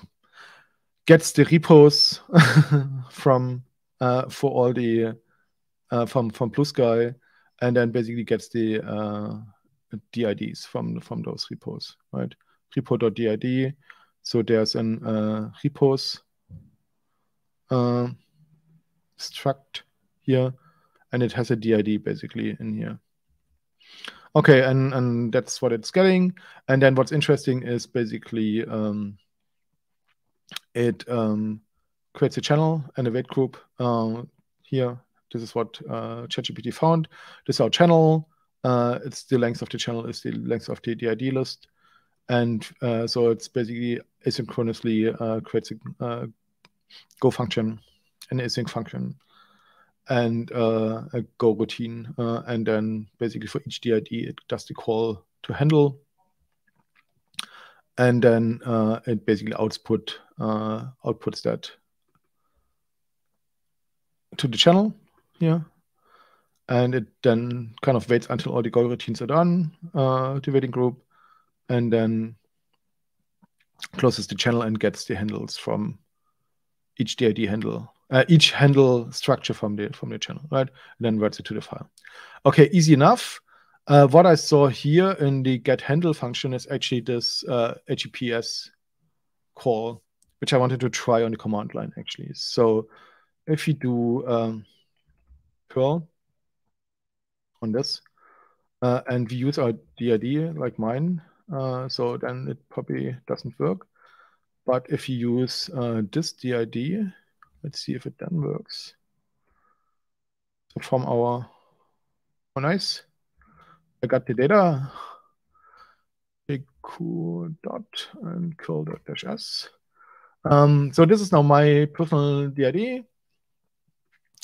gets the repos from uh, for all the uh, from from Bluesky, and then basically gets the uh, DIDs from from those repos, right? Repo.did. So there's an uh, repos uh, struct here, and it has a DID basically in here. Okay, and, and that's what it's getting. And then what's interesting is basically um, it um, creates a channel and a wait group. Uh, here, this is what uh, ChatGPT found. This is our channel. Uh, it's the length of the channel is the length of the DID list. And uh, so it's basically asynchronously uh, creates a uh, Go function, an async function and uh, a Go routine. Uh, and then basically for each DID, it does the call to handle. And then uh, it basically output uh, outputs that to the channel here. And it then kind of waits until all the Go routines are done, uh, the waiting group, and then closes the channel and gets the handles from each DID handle uh, each handle structure from the from the channel, right? And then writes it to the file. Okay, easy enough. Uh, what I saw here in the get handle function is actually this uh, HTTPS call, which I wanted to try on the command line actually. So if you do um, curl on this, uh, and we use our DID like mine, uh, so then it probably doesn't work. But if you use uh, this DID, Let's see if it then works. So from our, oh nice. I got the data. Q dot and curl dash s. Um, so this is now my personal DID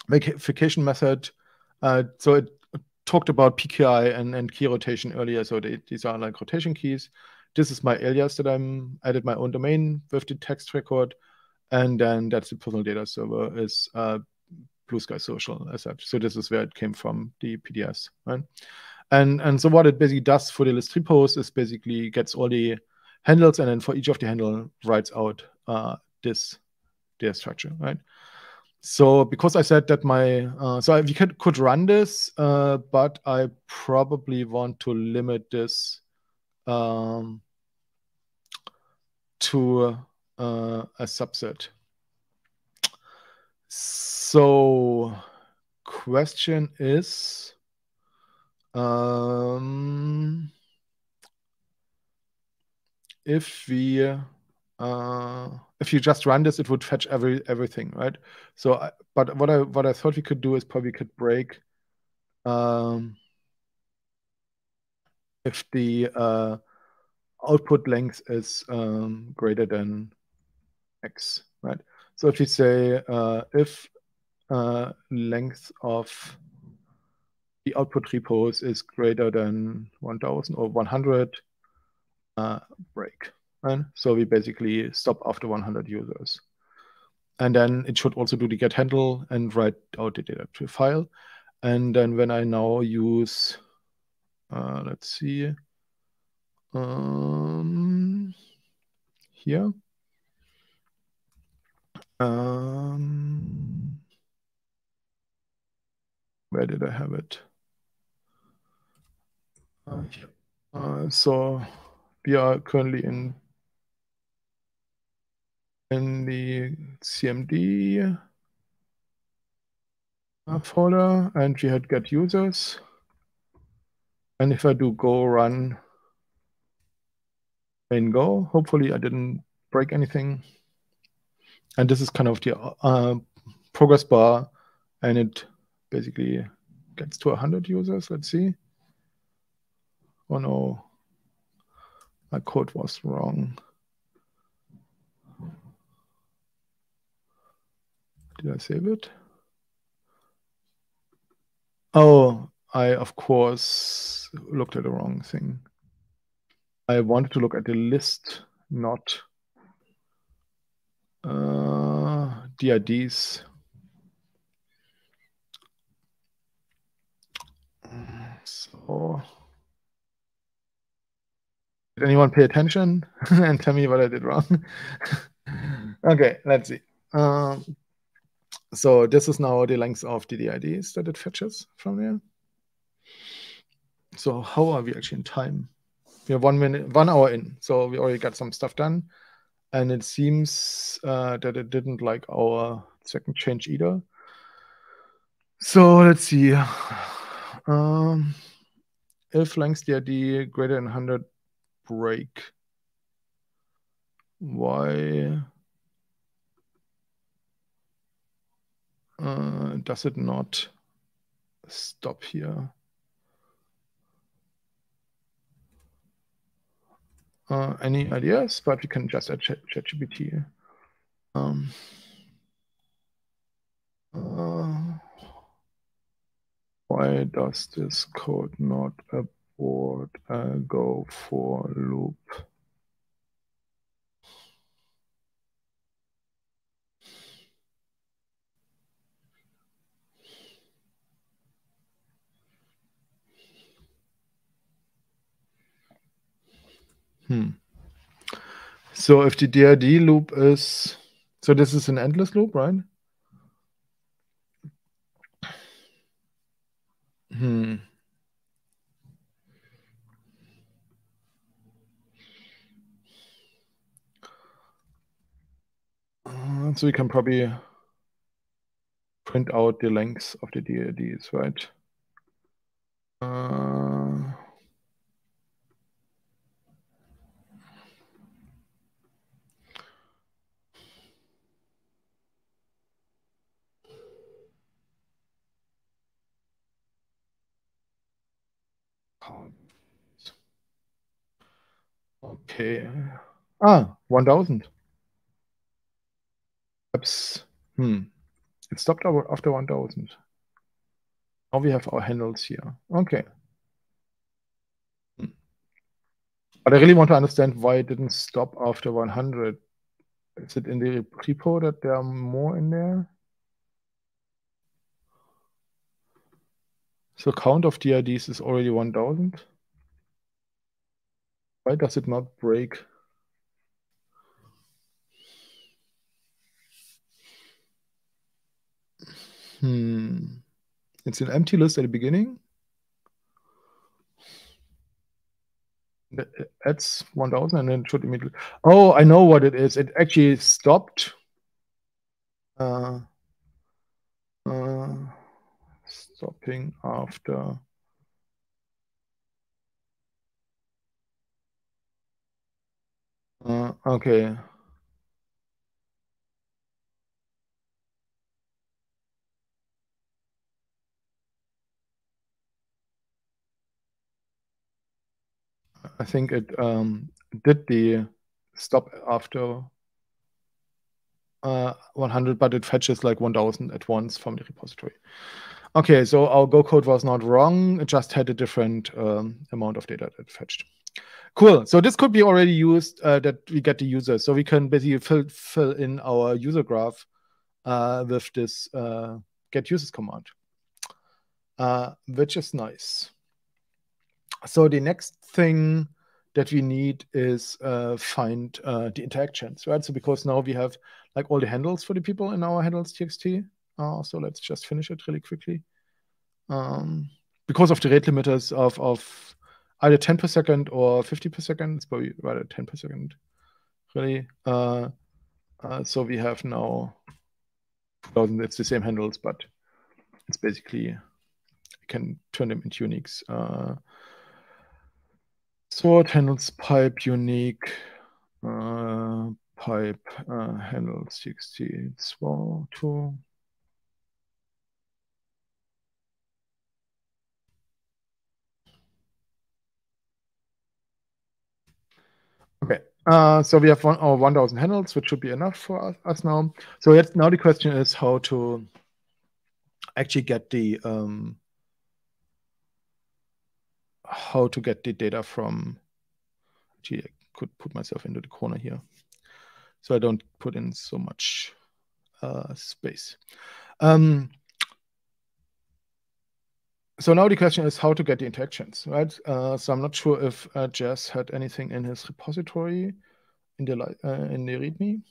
verification method. Uh, so it talked about PKI and, and key rotation earlier. So they, these are like rotation keys. This is my alias that I'm added my own domain with the text record and then that's the personal data server is uh, Bluesky Social as such. So this is where it came from, the PDS, right? And and so what it basically does for the list repos is basically gets all the handles, and then for each of the handle writes out uh, this data structure, right? So because I said that my uh, so we could could run this, uh, but I probably want to limit this um, to uh, a subset. So question is, um, if we uh, if you just run this, it would fetch every everything, right? So, I, but what I what I thought we could do is probably could break um, if the uh, output length is um, greater than x, right? So if you say uh, if uh, length of the output repos is greater than 1000 or 100, uh, break, right? So we basically stop after 100 users. And then it should also do the get handle and write out the data to a file. And then when I now use, uh, let's see, um, here, um, where did I have it? Uh, so we are currently in in the CMD folder and we had get users. And if I do go run main go, hopefully I didn't break anything. And this is kind of the uh, progress bar and it basically gets to 100 users. Let's see. Oh no, my code was wrong. Did I save it? Oh, I, of course, looked at the wrong thing. I wanted to look at the list, not uh, DIDs. So, did anyone pay attention and tell me what I did wrong? okay, let's see. Um, so this is now the length of the DIDs that it fetches from there. So how are we actually in time? We are one minute, one hour in. So we already got some stuff done. And it seems uh, that it didn't like our second change either. So let's see. Um, if length DID greater than 100 break, why uh, does it not stop here? Uh, any ideas? But we can just add ChatGPT. Um, uh, why does this code not abort a go for loop? Hmm. So if the DID loop is, so this is an endless loop, right? Hmm. Uh, so we can probably print out the lengths of the DIDs, right? Uh, Okay. Ah, 1000. Perhaps, hmm. It stopped after 1000. Now we have our handles here. Okay. Hmm. But I really want to understand why it didn't stop after 100. Is it in the repo that there are more in there? So count of DIDs is already 1000. Why does it not break? Hmm. It's an empty list at the beginning. Adds 1000 and then should immediately. Oh, I know what it is. It actually stopped. Uh, uh, stopping after Uh, okay. I think it um, did the stop after uh, 100, but it fetches like 1000 at once from the repository. Okay, so our Go code was not wrong. It just had a different um, amount of data that fetched. Cool. So this could be already used uh, that we get the users. So we can basically fill, fill in our user graph uh, with this uh, get users command, uh, which is nice. So the next thing that we need is uh, find uh, the interactions, right? So because now we have like all the handles for the people in our handles txt. so let's just finish it really quickly. Um, because of the rate limiters of, of either 10 per second or 50 per second. It's probably rather 10 per second, really. Uh, uh, so we have now, it's the same handles, but it's basically, you can turn them into uniques. Uh, sort handles pipe unique, uh, pipe uh, handles 60, 2. Okay, uh, so we have one, our 1000 handles, which should be enough for us, us now. So jetzt, now the question is how to actually get the um, how to get the data from. Gee, I could put myself into the corner here, so I don't put in so much uh, space. Um, so now the question is how to get the interactions, right? Uh, so I'm not sure if uh, Jaz had anything in his repository in the uh, in the README.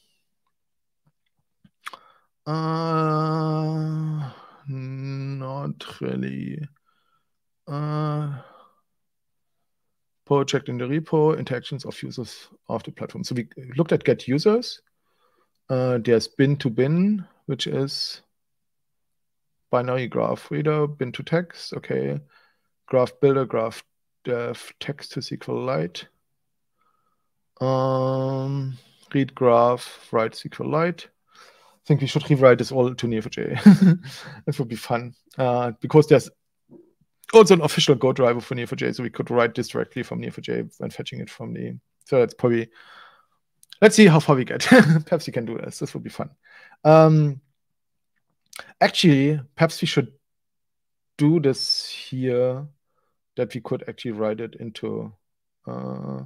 Uh, not really. Uh, project in the repo, interactions of users of the platform. So we looked at get users. Uh, there's bin to bin, which is binary graph reader, bin to text, okay. Graph builder, graph dev, text to SQLite. Um, read graph, write SQLite. I think we should rewrite this all to Neo4j. this would be fun uh, because there's also an official Go driver for Neo4j, so we could write this directly from Neo4j when fetching it from the. So that's probably. Let's see how far we get. Perhaps we can do this. This would be fun. Um, Actually, perhaps we should do this here, that we could actually write it into uh,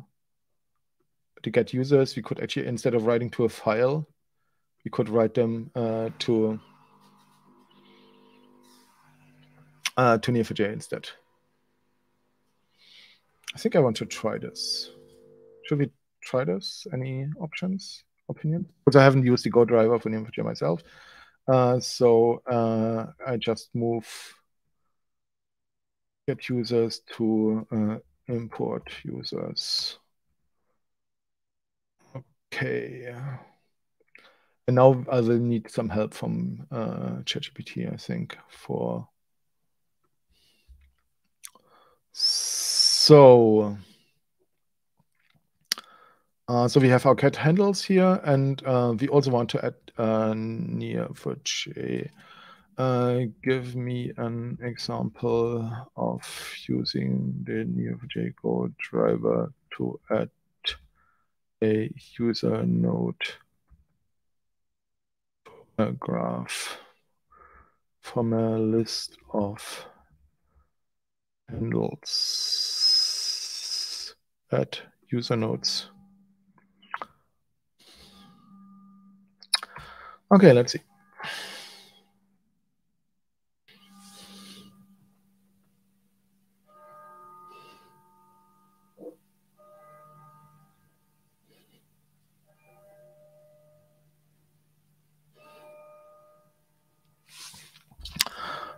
to get users. We could actually, instead of writing to a file, we could write them uh, to uh, to Neo4j instead. I think I want to try this. Should we try this? Any options, opinion? Because I haven't used the Go driver for Neo4j myself. Uh, so uh, I just move get users to uh, import users. Okay. And now I will need some help from uh, ChatGPT, I think, for. So. Uh, so we have our cat handles here, and uh, we also want to add uh, Neo4j. Uh, give me an example of using the Neo4j Go driver to add a user node a graph from a list of handles at user nodes. Okay, let's see.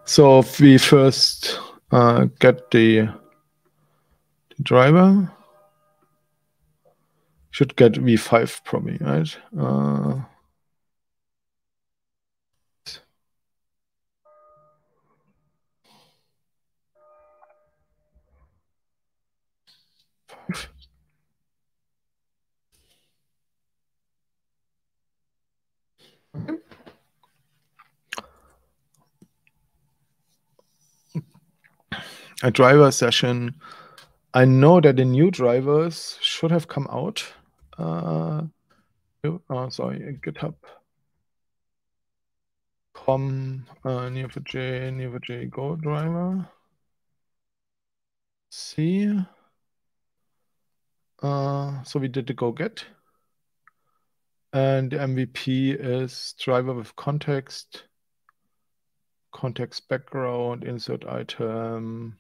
So if we first uh, get the, the, driver, should get v5 probably, right? Uh, a driver session. I know that the new drivers should have come out. Uh, oh, sorry, GitHub. Com uh, Neo4j, Neo4j Go driver. See. Uh, so we did the go get. And MVP is driver with context, context background, insert item.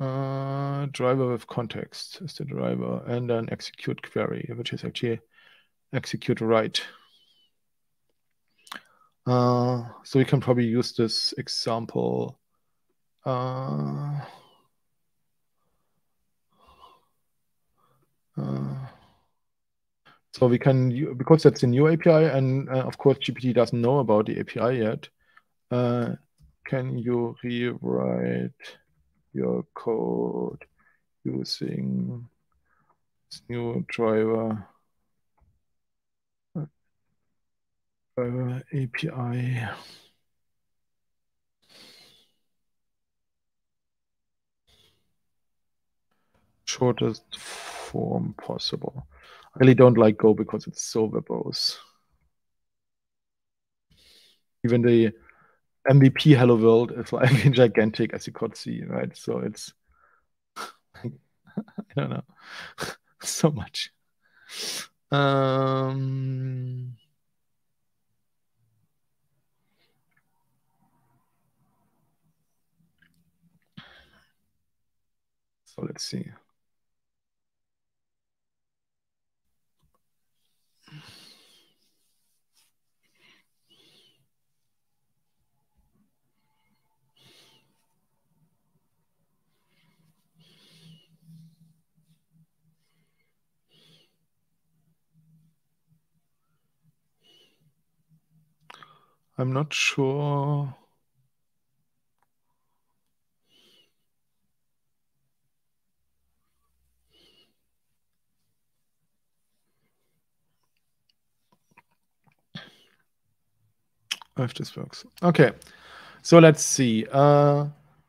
Uh, driver with context is the driver, and then execute query, which is actually execute write. Uh, so we can probably use this example. Uh, uh so we can, because that's a new API, and uh, of course GPT doesn't know about the API yet. Uh, can you rewrite your code using this new driver, driver API? Shortest form possible. I really don't like Go because it's so verbose. Even the MVP Hello World is like gigantic, as you could see, right? So it's, I don't know, so much. Um, so let's see. I'm not sure. If this works. Okay, so let's see. Uh,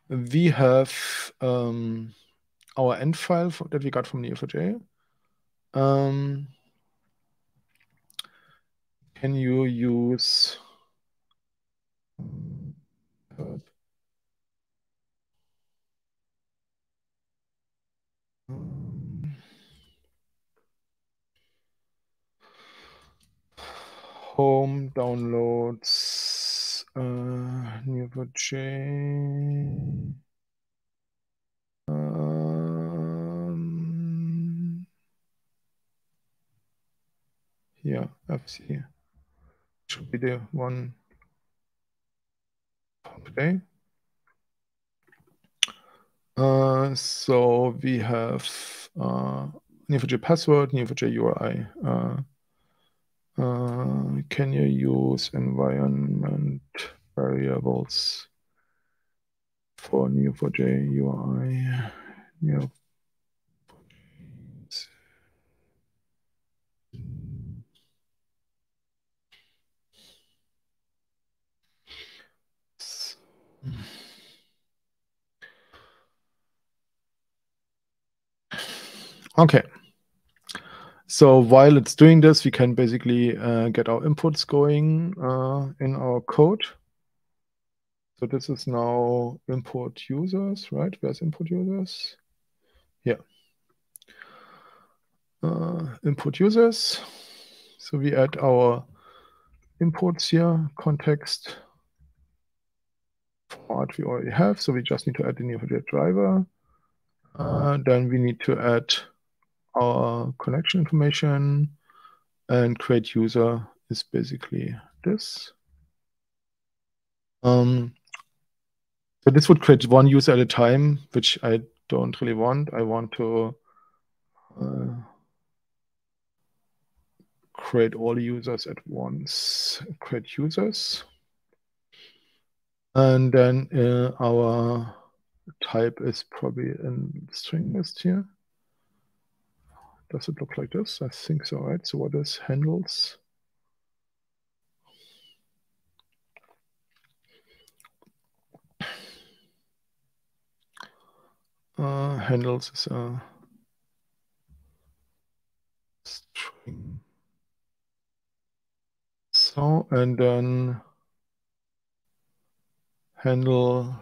we have um, our end file for, that we got from Neo4j. Um, can you use home downloads uh, Neo4j. Um, here, FC should be the one Okay. Uh, so we have uh, Neo4j password, Neo4j URI. Uh, uh, can you use environment variables for Neo4j UI? Neo Okay. So while it's doing this, we can basically uh, get our inputs going uh, in our code. So this is now import users, right? Where's input users? Yeah. Uh, input users. So we add our imports here, context, format we already have. So we just need to add the new driver. Uh, then we need to add our connection information and create user is basically this. Um, so this would create one user at a time, which I don't really want. I want to uh, create all users at once, create users. And then uh, our type is probably a string list here. Does it look like this? I think so, right? So what is handles? Uh, handles is a string. So, and then handle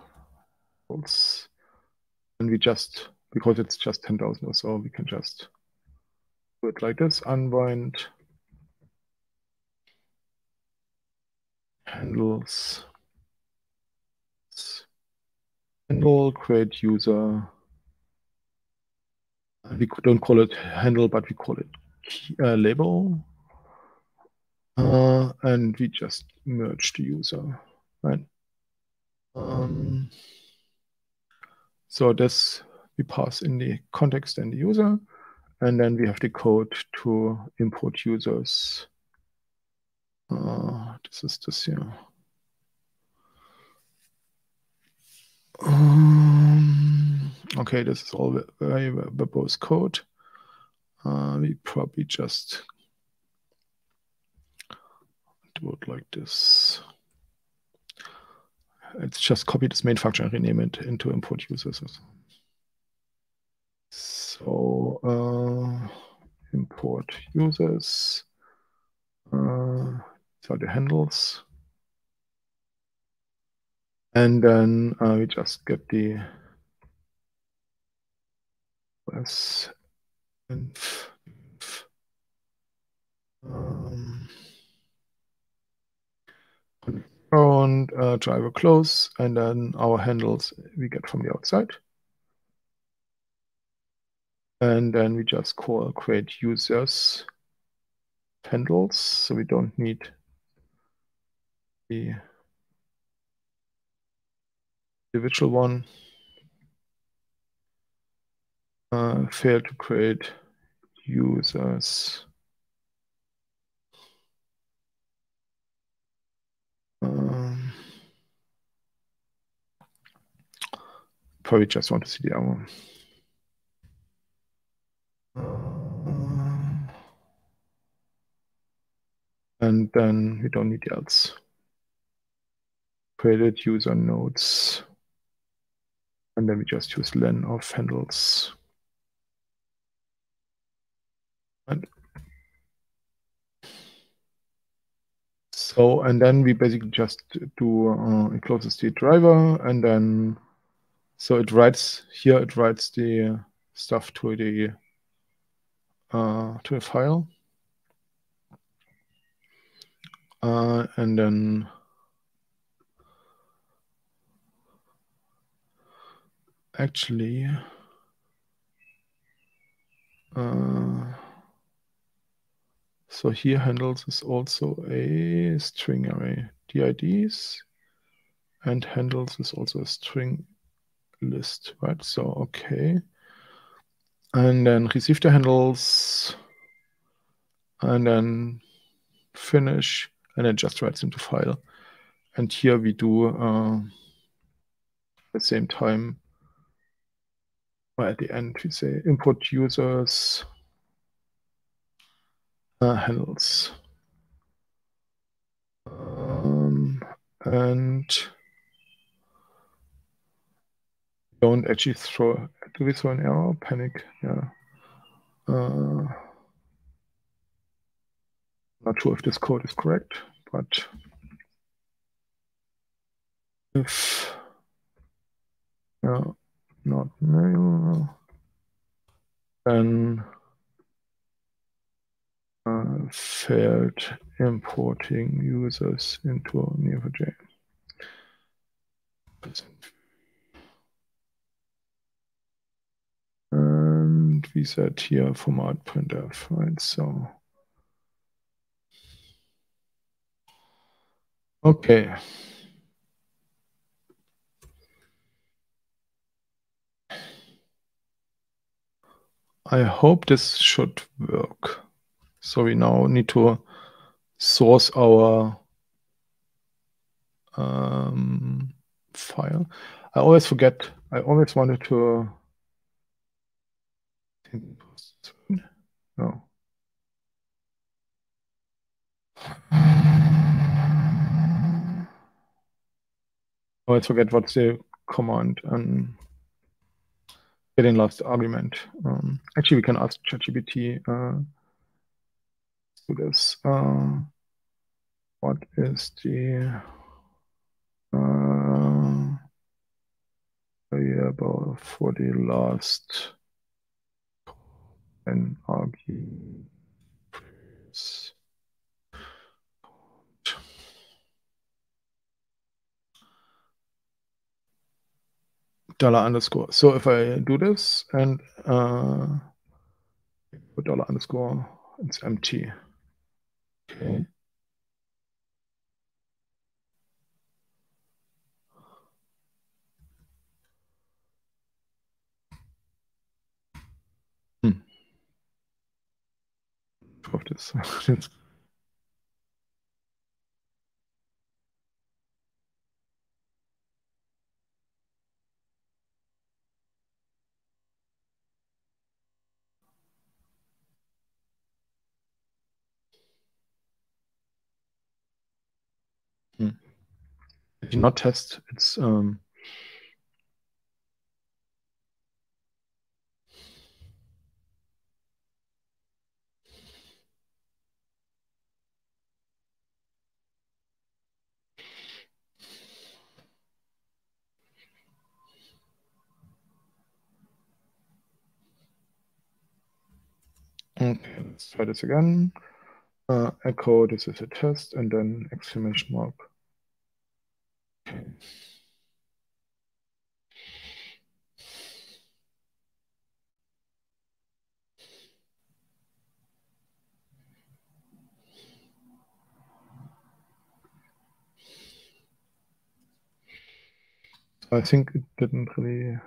and we just, because it's just 10,000 or so, we can just do it like this, unwind handles handle create user. We don't call it handle, but we call it key, uh, label. Uh, and we just merge the user, right? Um, so this we pass in the context and the user. And then we have the code to import users. Uh, this is this here. Um, okay, this is all very verbose code. Uh, we probably just do it like this. Let's just copy this main function and rename it into import users. Uh, import users. Uh, are the handles. And then uh, we just get the inf, um, and uh, driver close, and then our handles we get from the outside. And then we just call create users handles, so we don't need the individual one. Uh, fail to create users. Um, probably just want to see the other one. And then we don't need else. Created user nodes. And then we just use len of handles. And so, and then we basically just do uh, it closes the driver, and then so it writes here. It writes the stuff to the uh, to a file, uh, and then actually uh, so here handles is also a string array. Dids and handles is also a string list right? So okay. And then receive the handles. And then finish and then just writes into file and here we do uh, at the same time well, at the end we say import users uh, handles. Um, and don't actually throw, do we throw an error? Panic, yeah. Uh, not sure if this code is correct, but if yeah, not nil, then uh, failed importing users into Neo4j. And we set here format printf, right? So, okay. I hope this should work. So we now need to source our um, file. I always forget, I always wanted to, no. Always forget what's the command and getting last argument. Um, actually, we can ask ChatGPT. Uh, this. Uh, what is the uh, variable for the last and argue dollar underscore. So if I do this and uh, dollar underscore, it's empty. Okay. Hmm. this. Hmm. Did you not test its um, Okay, let's try this again. Uh, echo, this is a test, and then exclamation mark. I think it didn't really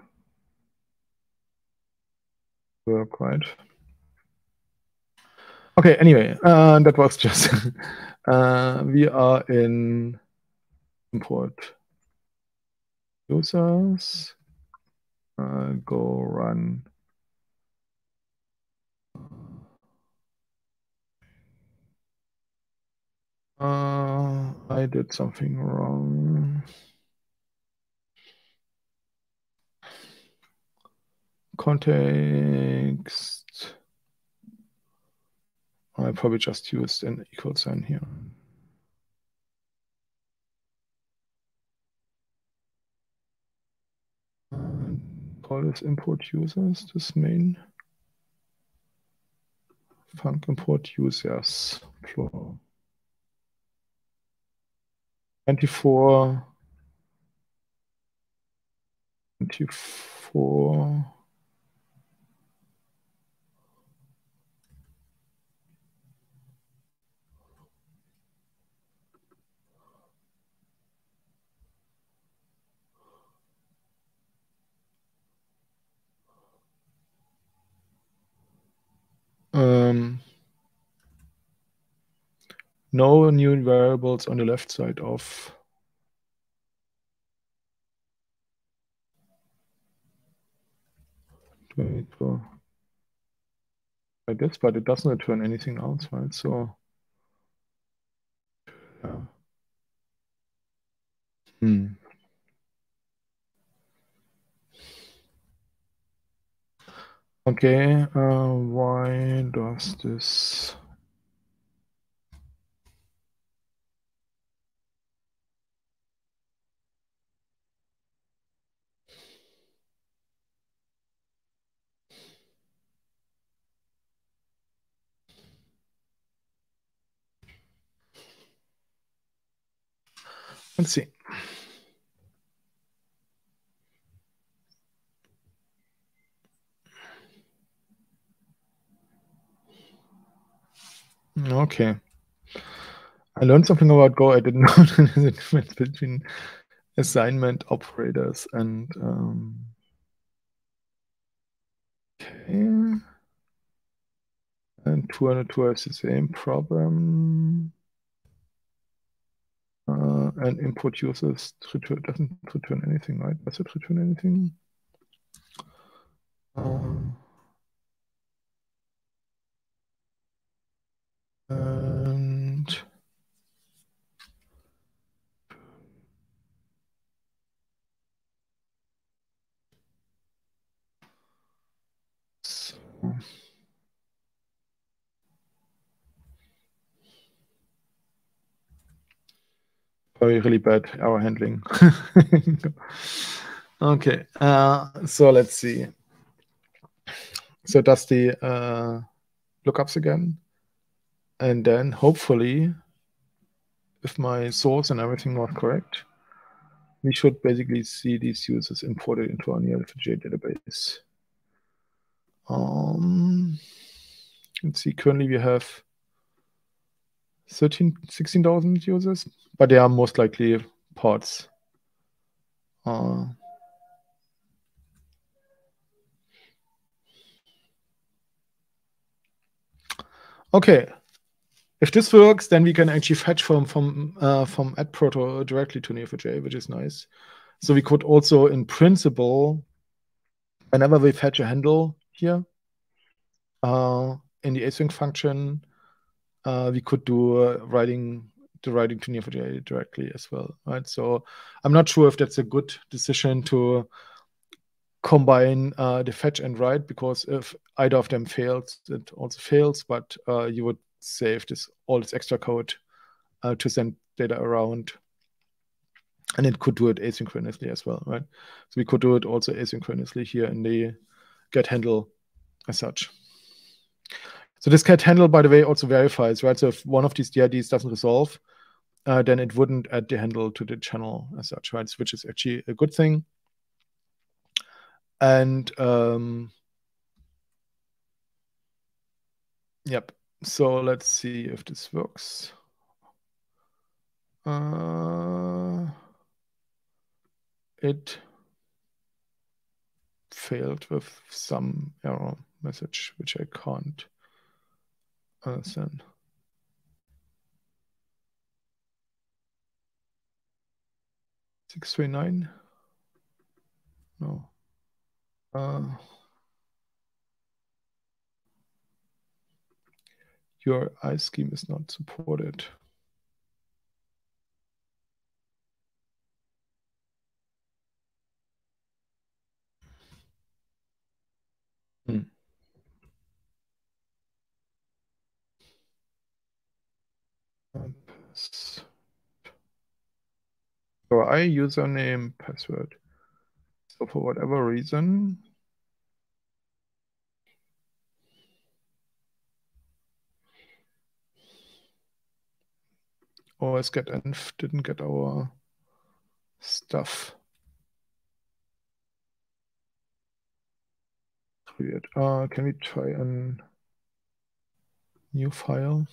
work right. Okay, anyway, uh, that was just, uh, we are in import users, uh, go run. Uh, I did something wrong. Context. I probably just used an equal sign here. Call this import users, this main. Func import users. Floor. 24. 24. Um, no new variables on the left side of I guess, but it doesn't return anything else, right? So, yeah. Hmm. Okay, uh, why does this? Let's see. Okay. I learned something about Go. I didn't know the difference between assignment operators and um, okay. And 202 has the same problem. Uh, and import users return, doesn't return anything, right? Does it return anything? Um, and so. Probably really bad error handling. okay, uh, so let's see. So does the uh, lookups again. And then hopefully, if my source and everything was correct, we should basically see these users imported into our Neo4j database. Um, let's see, currently we have 13, 16,000 users, but they are most likely pods. Uh, okay, if this works, then we can actually fetch from from uh, from AT proto directly to Neo4j, which is nice. So we could also, in principle, whenever we fetch a handle here uh, in the async function, uh, we could do uh, writing the writing to Neo4j directly as well, right? So I'm not sure if that's a good decision to combine uh, the fetch and write because if either of them fails, it also fails. But uh, you would save this all this extra code uh, to send data around, and it could do it asynchronously as well, right? So we could do it also asynchronously here in the get handle as such. So this get handle, by the way, also verifies, right? So if one of these DIDs doesn't resolve, uh, then it wouldn't add the handle to the channel as such, right? Which is actually a good thing. And um, yep. So let's see if this works. Uh, it failed with some error message, which I can't understand. Six three nine. No. Uh, URI scheme is not supported. Hmm. So I username password. So for whatever reason, OS get env didn't get our stuff. Weird. Uh, can we try a new file?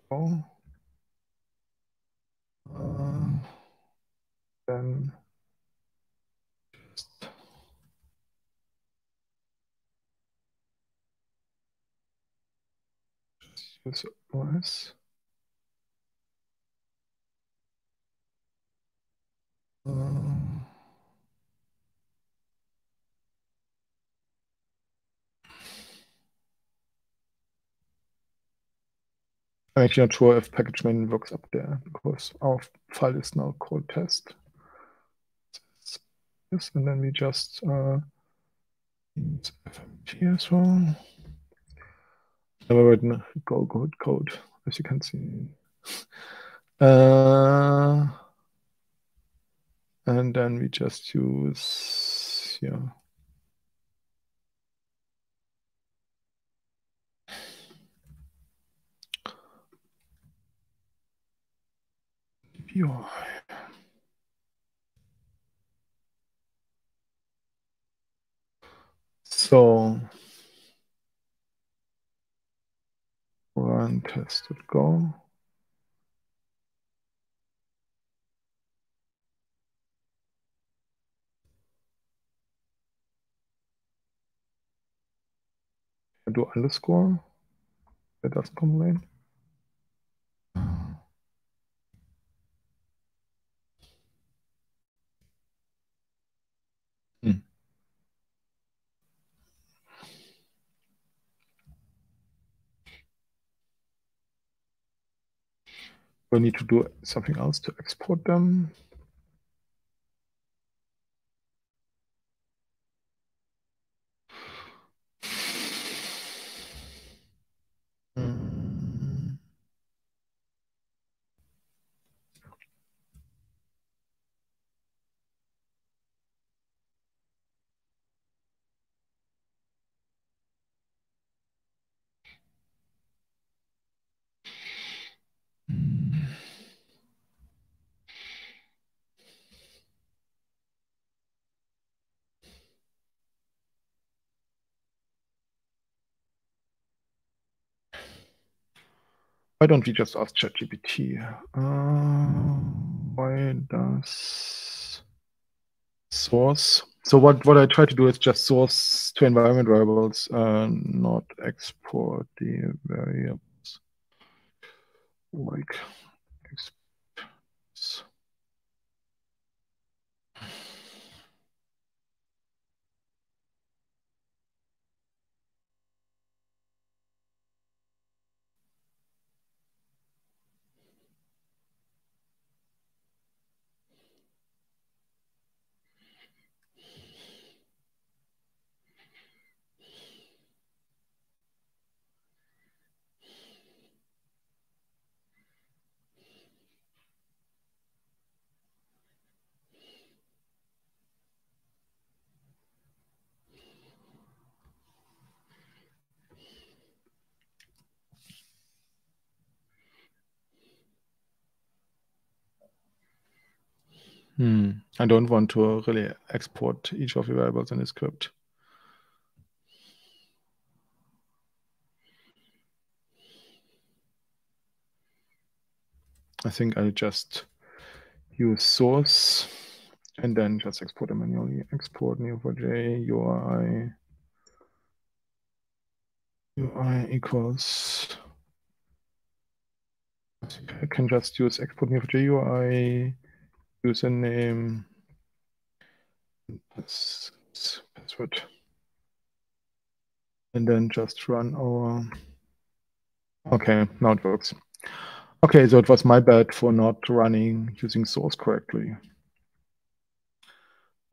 Uh, then just use OS. I'm actually not sure if package main works up there because our file is now called test. And then we just uh, FMP as well. Never written go good code, as you can see. Uh, and then we just use, yeah. So run test it go. do underscore. That doesn't complain. We need to do something else to export them. Why don't we just ask ChatGPT? Uh, why does source so what, what I try to do is just source to environment variables, uh, not export the variables like Hmm. I don't want to really export each of the variables in the script. I think I'll just use source and then just export them manually. Export neo4j UI UI equals. I can just use export neo4j UI username, password, and then just run our. Okay, now it works. Okay, so it was my bad for not running using source correctly.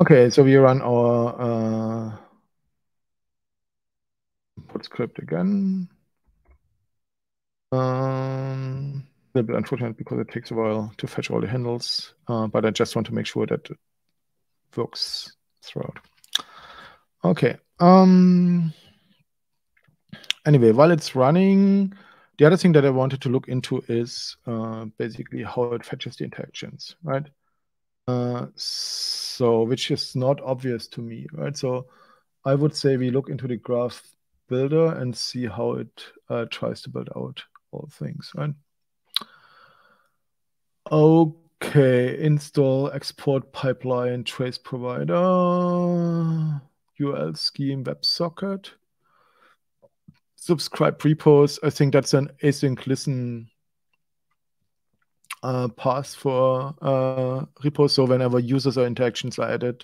Okay, so we run our uh, input script again. Um, a little bit unfortunate because it takes a while to fetch all the handles, uh, but I just want to make sure that it works throughout. Okay. Um, anyway, while it's running, the other thing that I wanted to look into is uh, basically how it fetches the interactions, right? Uh, so, which is not obvious to me, right? So, I would say we look into the graph builder and see how it uh, tries to build out all things, right? Okay, install export pipeline trace provider, UL scheme WebSocket, subscribe repos. I think that's an async listen uh, for uh, repos. So whenever users or interactions are added,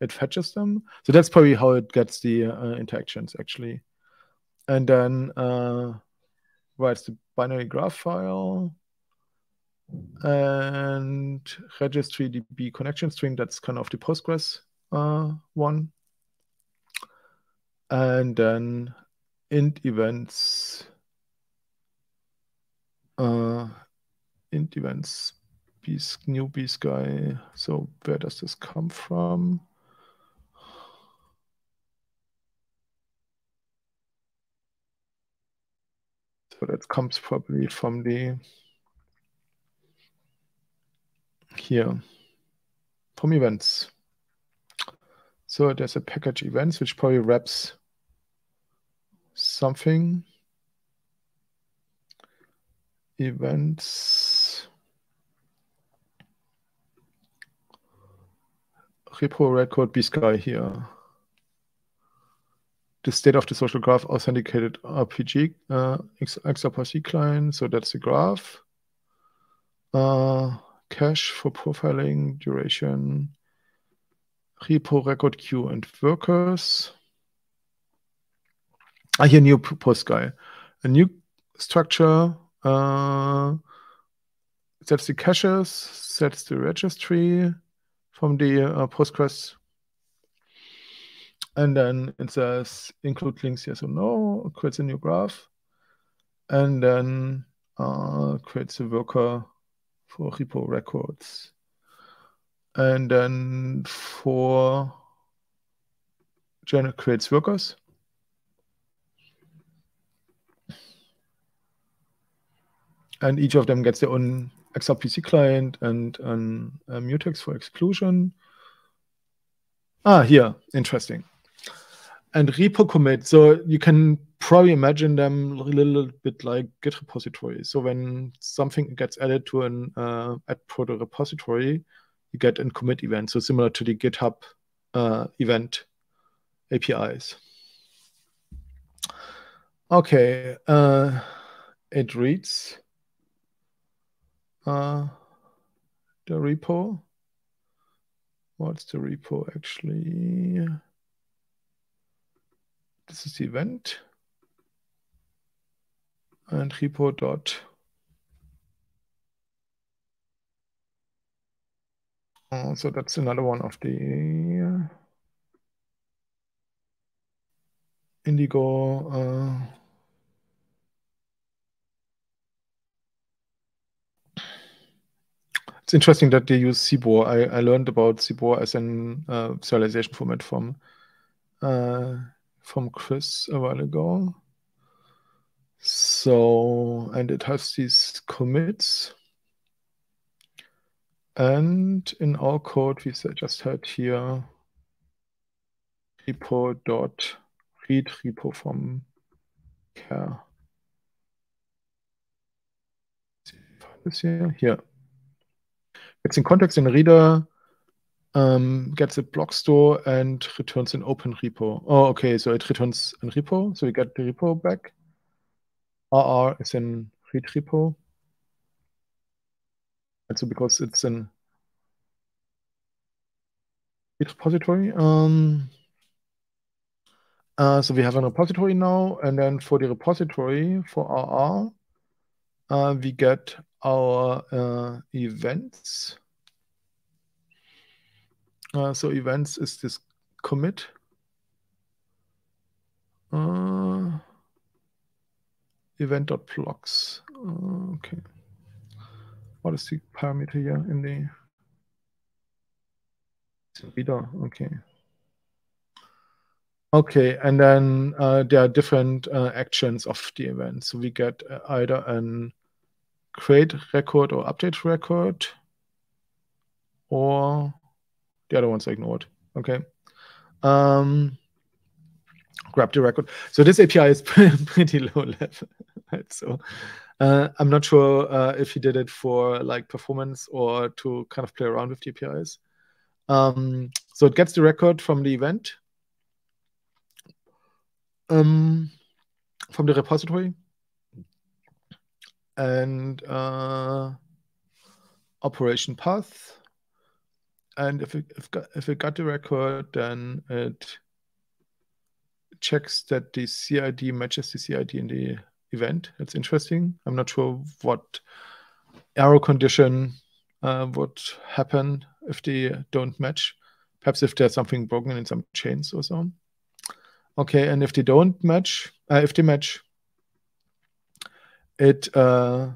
it fetches them. So that's probably how it gets the uh, interactions actually. And then uh, writes the binary graph file and registry DB connection string. That's kind of the Postgres uh, one. And then int events, uh, int events, new sky. So where does this come from? So that comes probably from the here from events. So there's a package events, which probably wraps something. Events. Repo record bsky here. The state of the social graph authenticated RPG uh, XRP client. So that's the graph. Uh, cache for profiling, duration, repo record queue and workers. Ah, here new post guy. A new structure uh, sets the caches, sets the registry from the uh, Postgres. And then it says include links yes or no, creates a new graph. And then uh, creates a worker for repo records. And then for generate creates workers. And each of them gets their own XRPC client and an, a mutex for exclusion. Ah, here, interesting. And repo commit. So you can probably imagine them a little bit like Git repositories. So when something gets added to an uh, AT proto repository, you get a commit event. So similar to the GitHub uh, event APIs. Okay, uh, it reads uh, the repo. What's the repo actually? This is the event and repo dot Oh, so that's another one of the Indigo. Uh, it's interesting that they use CBOR. I, I learned about CBOR as a uh, serialization format from uh, from Chris a while ago. So, and it has these commits. And in our code, we said just had here repo dot read repo from CAR. This here, here. It's in context in reader, um, gets a block store and returns an open repo. Oh, okay, so it returns a repo, so we get the repo back. RR is in read repo. And so because it's an repository, um, uh, so we have a repository now, and then for the repository for RR, uh, we get our uh, events. Uh, so events is this commit. Uh, event.blocks. Uh, okay. What is the parameter here in the reader? Okay. Okay, and then uh, there are different uh, actions of the event. So we get uh, either an create record or update record, or the other ones are ignored. Okay. Um, grab the record. So this API is pretty low level. Right? So uh, I'm not sure uh, if he did it for like performance or to kind of play around with the APIs. Um, so it gets the record from the event, um, from the repository, and uh, operation path. And if it, if, if it got the record, then it checks that the CID matches the CID in the event. That's interesting. I'm not sure what error condition uh, would happen if they don't match. Perhaps if there's something broken in some chains or so. Okay, and if they don't match, uh, if they match, it uh,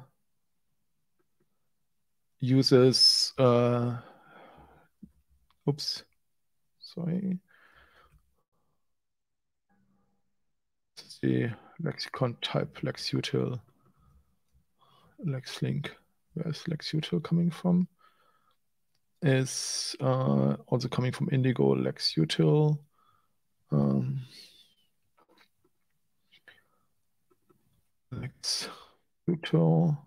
uses, uh, oops, sorry. the lexicon type lexutil lexlink. Where's lexutil coming from? Is uh, also coming from Indigo lexutil. Um, lexutil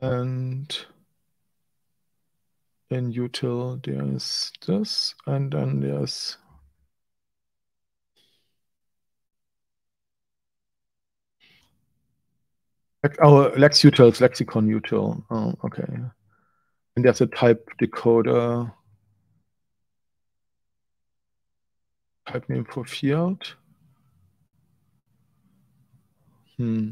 and in util there's this and then there's Oh, LexUtil, lexicon util. Oh, okay. And there's a type decoder. Type name for field. Hmm.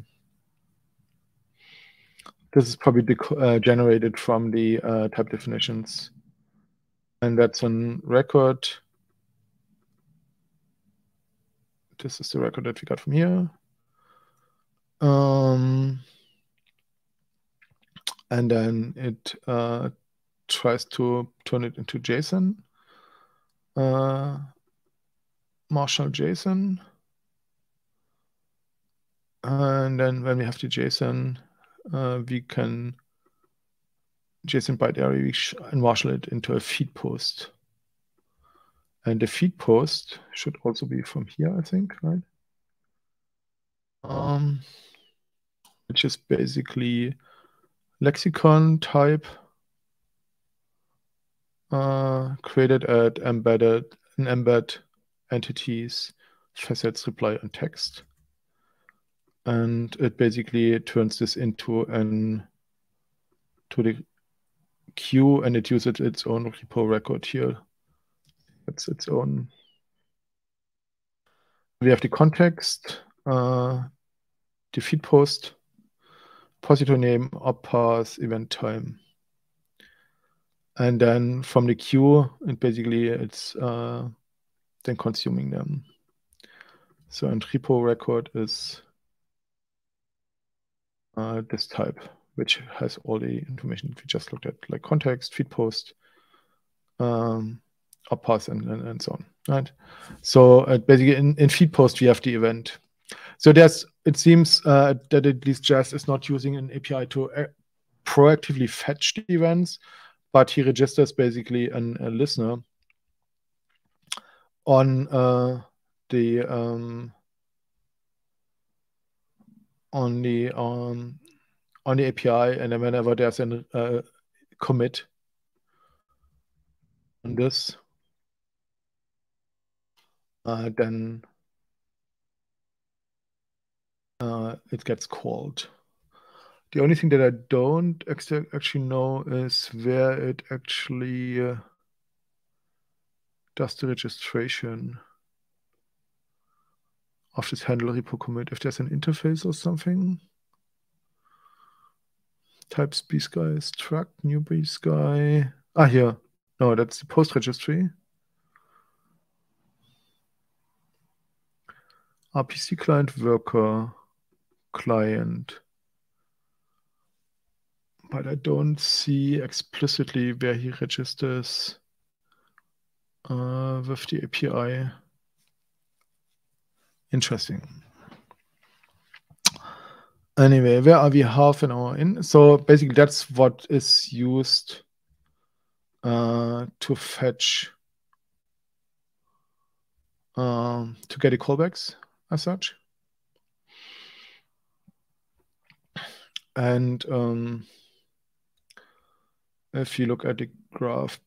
This is probably uh, generated from the uh, type definitions. And that's on record. This is the record that we got from here. Um, and then it uh, tries to turn it into JSON. Uh, Marshall JSON. And then when we have the JSON, we can JSON byte array and marshal it into a feed post. And the feed post should also be from here, I think, right? Um, which is basically lexicon type uh, created at embedded an embed entities facets reply and text and it basically turns this into an to the queue and it uses its own repo record here. It's its own. We have the context uh, the feed post positor name op path event time. And then from the queue, and basically it's uh, then consuming them. So and repo record is uh, this type, which has all the information we just looked at, like context, feed post, um, op path, and, and, and so on. Right. So uh, basically, in, in feed post we have the event. So there's it seems uh, that at least Jaz is not using an API to uh, proactively fetch the events, but he registers basically an, a listener on uh, the um, on the um, on the API, and then whenever there's a uh, commit on this, uh, then uh, it gets called. The only thing that I don't actually know is where it actually uh, does the registration of this handle repo commit. If there's an interface or something. Types bsky is truck, new bsky. Ah, here. No, that's the post registry. RPC client worker client but I don't see explicitly where he registers uh, with the API. Interesting. Anyway, where are we half an hour in? So basically that's what is used uh, to fetch, um, to get the callbacks as such. And um, if you look at the graph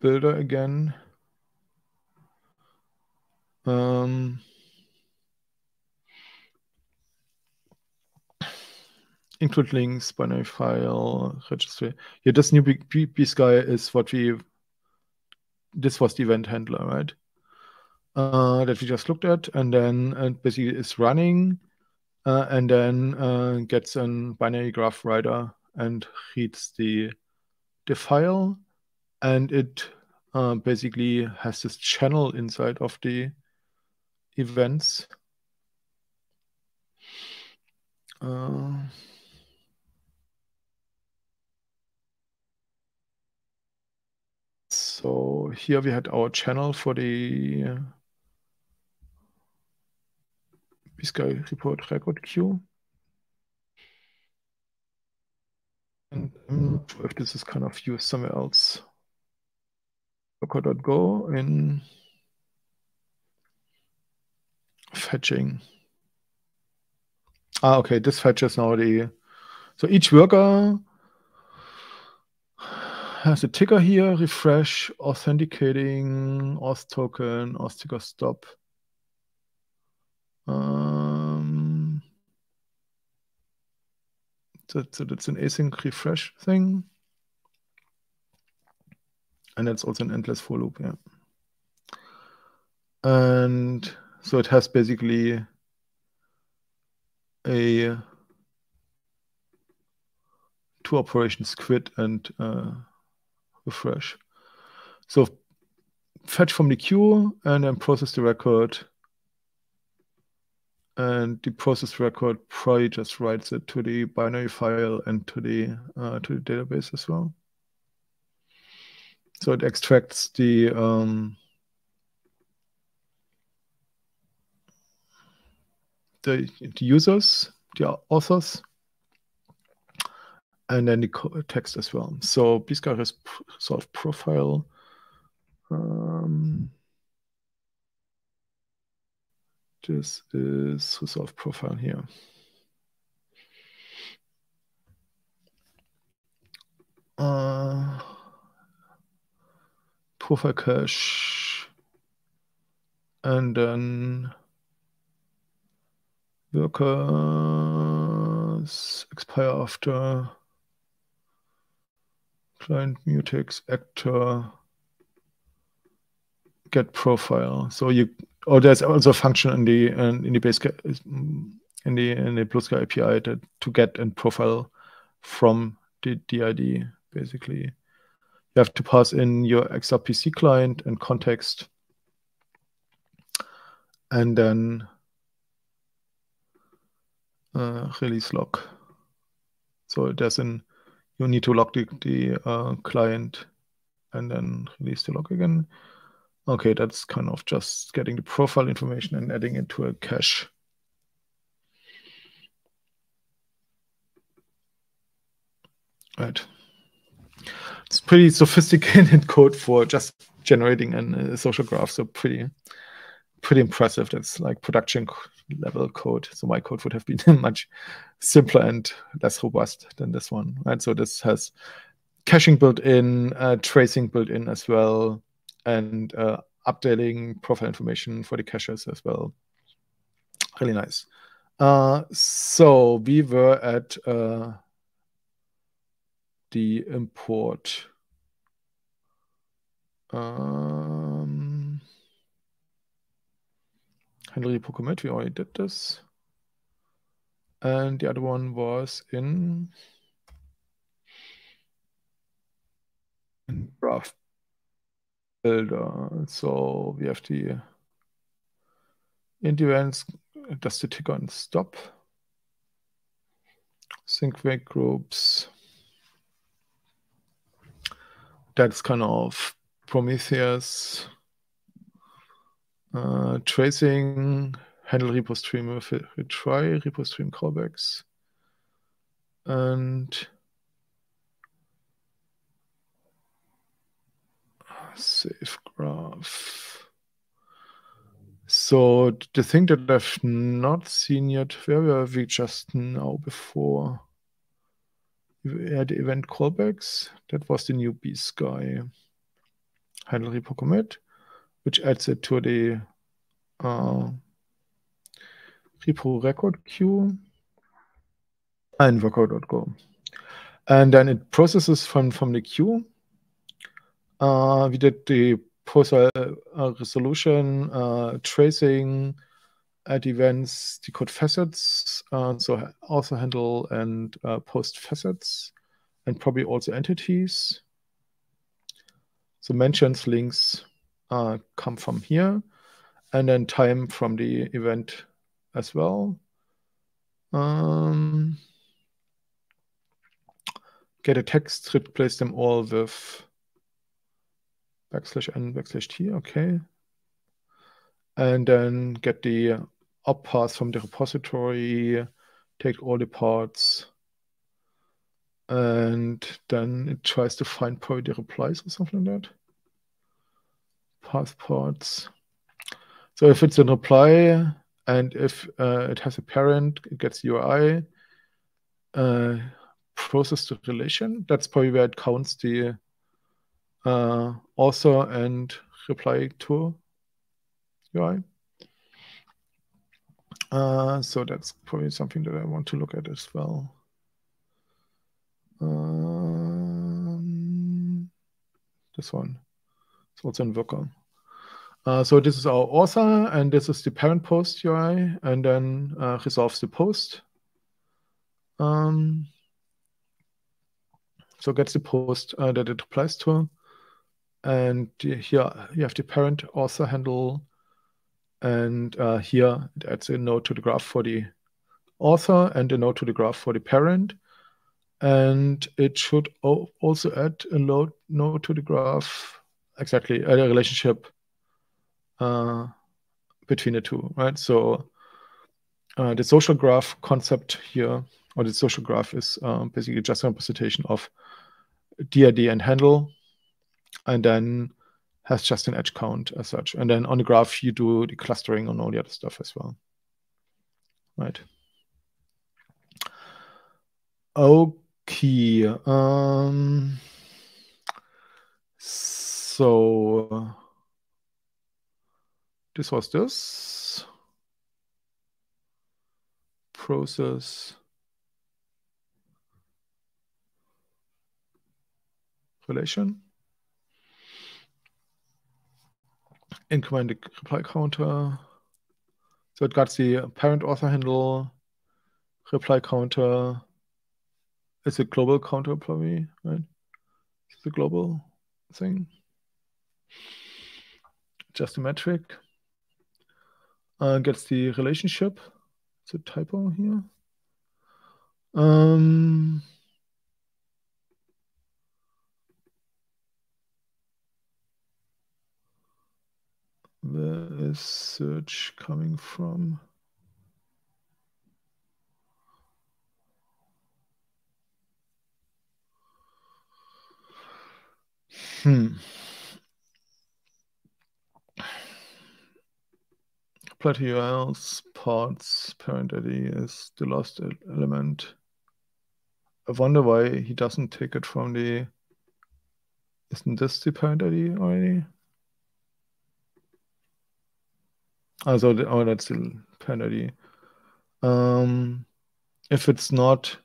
builder again, um, include links, binary file, registry. Yeah, this new bsky is what we, this was the event handler, right? Uh, that we just looked at, and then it basically is running, uh, and then uh, gets a binary graph writer and reads the the file and it uh, basically has this channel inside of the events. Uh, so here we had our channel for the uh, report record queue. And sure if this is kind of used somewhere else. Docker.go in fetching. Ah, okay, this fetches now the, so each worker has a ticker here, refresh, authenticating, auth token, auth ticker stop. Um, so that's an async refresh thing. And that's also an endless for loop, yeah. And so it has basically a two operations quit and uh, refresh. So fetch from the queue and then process the record and the process record probably just writes it to the binary file and to the uh, to the database as well. So it extracts the um, the, the users, the authors, and then the text as well. So bsky has resolve profile. Um, this is resolve profile here. Uh, profile cache, and then workers expire after client mutex actor get profile. So you or there's also a function in the in the base in the in the Bluesky API to, to get and profile from the DID basically. You have to pass in your XRPC client and context, and then uh, release lock. So there's an you need to lock the, the uh, client and then release the lock again. Okay, that's kind of just getting the profile information and adding it to a cache. Right. It's pretty sophisticated code for just generating a social graph. So pretty, pretty impressive. That's like production level code. So my code would have been much simpler and less robust than this one, right? So this has caching built in, uh, tracing built in as well, and uh, updating profile information for the caches as well. Really nice. Uh, so we were at uh, the import. Um, handle repo commit, we already did this. And the other one was in, in graph builder. So we have the events, does the ticker and stop. Sync wait groups. That's kind of Prometheus. Uh, tracing, handle repo stream retry, repo stream callbacks. And save graph. So the thing that I've not seen yet, where were we just now before? We had event callbacks. That was the new bsky handle repo commit, which adds it to the uh, repo record queue and worker.go. And then it processes from, from the queue uh, we did the post uh, resolution, uh, tracing, add events, decode facets, uh, so also handle and uh, post facets, and probably also entities. So mentions, links uh, come from here, and then time from the event as well. Um, get a text, replace them all with backslash n backslash t, okay. And then get the up path from the repository, take all the parts, and then it tries to find probably the replies or something like that. Path parts. So if it's a reply and if uh, it has a parent, it gets UI uh, process the relation. That's probably where it counts the uh, author and reply to UI. Uh, so that's probably something that I want to look at as well. Um, this one. It's also in Worker. Uh, so this is our author, and this is the parent post UI, and then uh, resolves the post. Um, so gets the post uh, that it applies to, and here you have the parent author handle. And uh, here it adds a node to the graph for the author and a node to the graph for the parent. And it should also add a node to the graph, exactly, a relationship uh, between the two, right? So uh, the social graph concept here, or the social graph is um, basically just a representation of DID and handle and then has just an edge count as such. And then on the graph, you do the clustering on all the other stuff as well. Right. Okay. Um, this was this process relation. Increment reply counter. So it got the parent author handle, reply counter. It's a global counter probably, right? It's a global thing. Just a metric. Uh, gets the relationship. It's a typo here. Um, Where is search coming from? Hmm. Apply URLs, parts, parent ID is the last element. I wonder why he doesn't take it from the. Isn't this the parent ID already? Also, oh, that's still penalty. Um, if it's not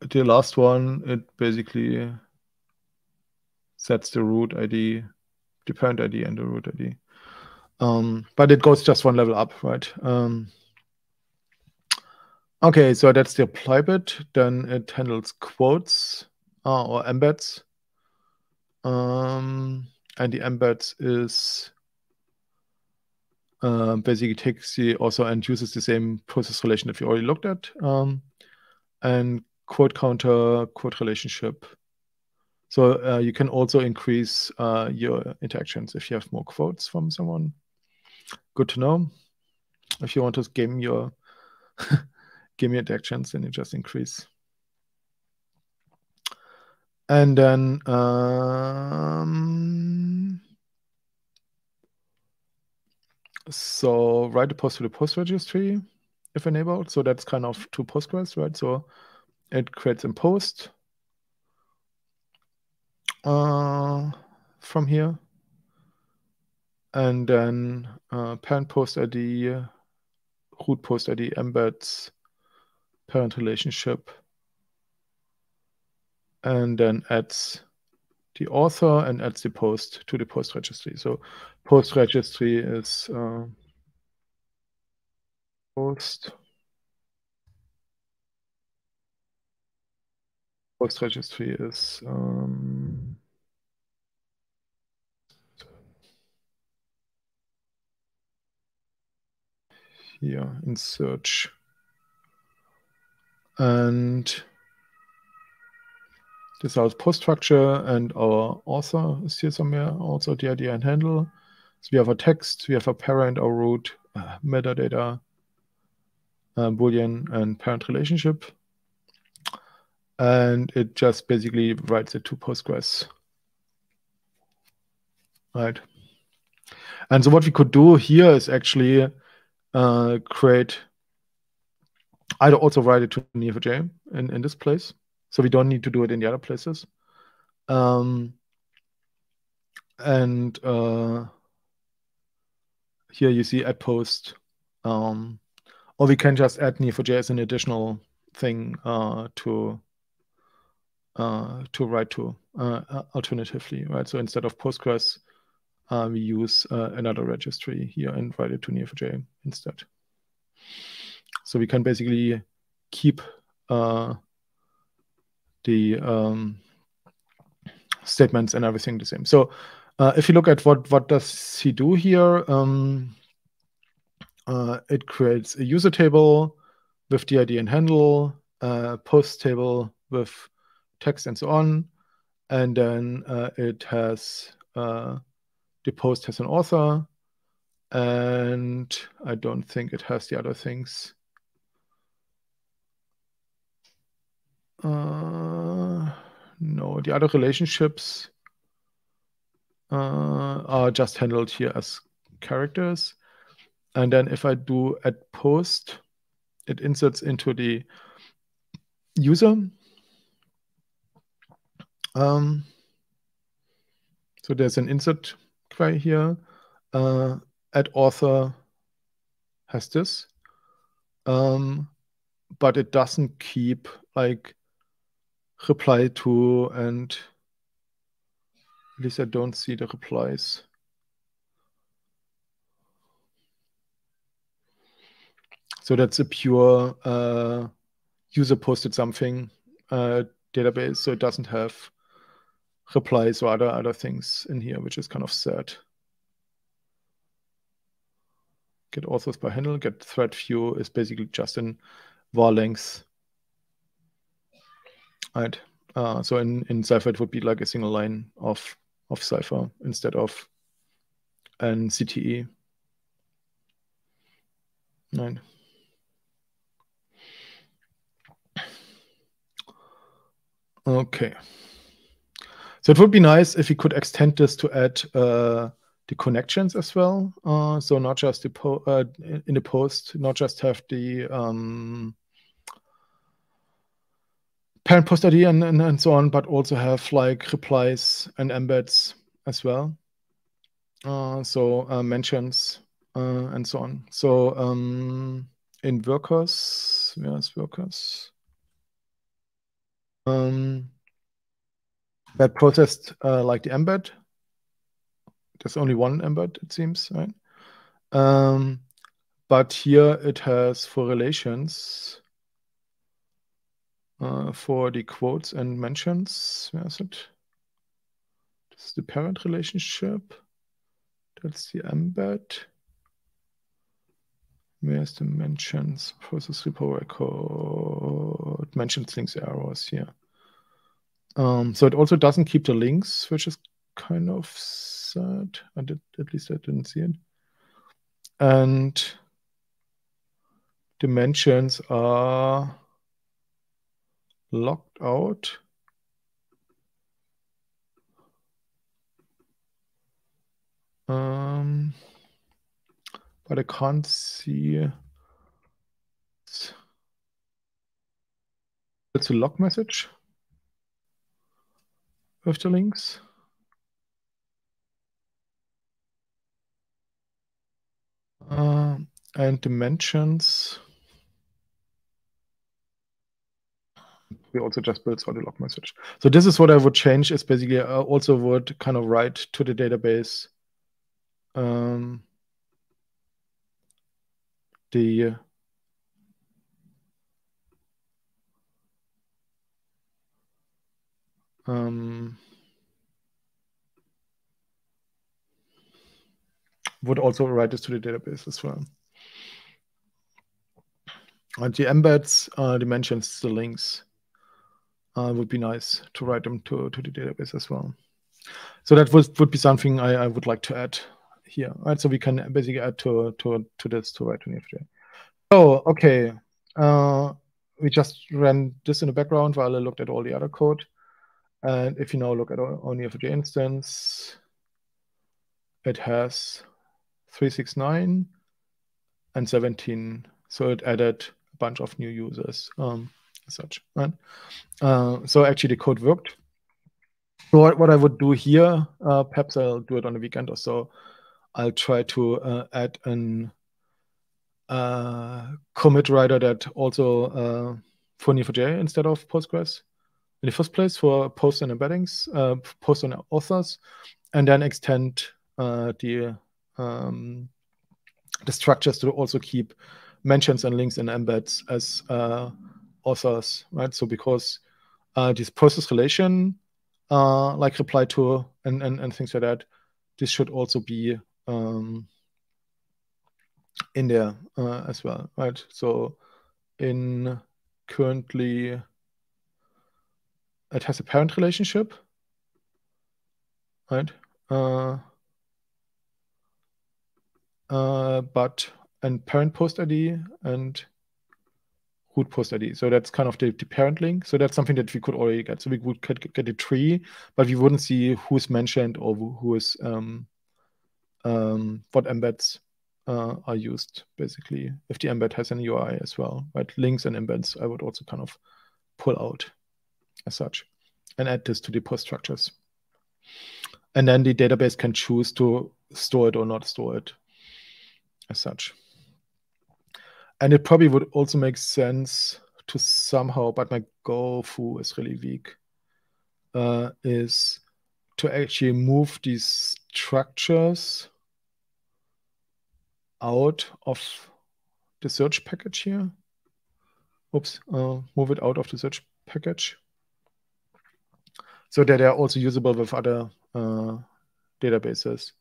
the last one, it basically sets the root ID, parent ID and the root ID. Um, but it goes just one level up, right? Um, okay, so that's the apply bit. Then it handles quotes uh, or embeds. Um, and the embeds is uh, basically takes the also and uses the same process relation that we already looked at um, and quote counter quote relationship so uh, you can also increase uh, your interactions if you have more quotes from someone good to know if you want to game your game your interactions then you just increase and then um, so write a post to the post registry if enabled. So that's kind of to Postgres, right? So it creates a post uh, from here. And then uh, parent post ID, root post ID embeds parent relationship and then adds the author and adds the post to the post registry. So post registry is uh, post post registry is um, here in search and this is post structure and our author is here somewhere, also the ID and handle. So we have a text, we have a parent or root, uh, metadata, uh, boolean, and parent relationship. And it just basically writes it to Postgres. Right. And so what we could do here is actually uh, create, I'd also write it to Neo4j in, in this place. So we don't need to do it in the other places. Um, and uh, here you see add post. Um, or we can just add Neo4j as an additional thing uh, to uh, to write to uh, alternatively, right? So instead of Postgres, uh, we use uh, another registry here and write it to Neo4j instead. So we can basically keep uh, the um, statements and everything the same. So uh, if you look at what what does he do here, um, uh, it creates a user table with the ID and handle, post table with text and so on, and then uh, it has the post has an author, and I don't think it has the other things. Uh, no, the other relationships uh, are just handled here as characters. And then if I do add post, it inserts into the user. Um, so there's an insert query here. Uh, add author has this, um, but it doesn't keep like reply to and at least I don't see the replies. So that's a pure uh, user posted something uh, database. So it doesn't have replies or other other things in here, which is kind of sad. Get authors by handle, get thread view is basically just in var length. Right. Uh, so in, in Cypher, it would be like a single line of, of Cypher instead of an CTE. Right. Okay. So it would be nice if we could extend this to add uh, the connections as well. Uh, so not just the po uh, in the post, not just have the um, parent post ID and, and, and so on, but also have like replies and embeds as well. Uh, so uh, mentions uh, and so on. So um, in workers, where's workers? Um, that processed uh, like the embed. There's only one embed, it seems, right? Um, but here it has for relations uh, for the quotes and mentions. Where is it? This is the parent relationship. That's the embed. Where's the mentions? Process repo record. Mentions links errors here. Um, so it also doesn't keep the links, which is kind of sad. I did, at least I didn't see it. And dimensions are locked out. Um, but I can't see. It's a log message with the links. Uh, and dimensions. We also just built the log message. So this is what I would change is basically I also would kind of write to the database um, the um, would also write this to the database as well. And the embeds, uh, dimensions, the links uh, would be nice to write them to, to the database as well. So that would, would be something I, I would like to add here, right? So we can basically add to to to this to write to NFJ. So okay, uh, we just ran this in the background while I looked at all the other code. And if you now look at Neo4j instance, it has 369 and 17. So it added a bunch of new users um, such. Right? Uh, so actually the code worked. So what, what I would do here, uh, perhaps I'll do it on the weekend or so, I'll try to uh, add an uh, commit writer that also uh, for Neo4j instead of Postgres in the first place for post and embeddings, uh, post and authors, and then extend uh, the um, the structures to also keep mentions and links and embeds as uh, authors, right? So because uh, this process relation, uh, like reply to and, and, and things like that, this should also be um, in there uh, as well, right? So in currently it has a parent relationship, right? Uh, uh, but and parent post ID and root post ID. So that's kind of the, the, parent link. So that's something that we could already get. So we would get, get a tree, but we wouldn't see who's mentioned or who is um, um, what embeds uh, are used basically. If the embed has an UI as well, right? Links and embeds, I would also kind of pull out as such. and add this to the post structures. And then the database can choose to store it or not store it as such. And it probably would also make sense to somehow, but my Gofu is really weak, uh, is to actually move these structures out of the search package here. Oops, uh, move it out of the search package so that they're also usable with other uh, databases.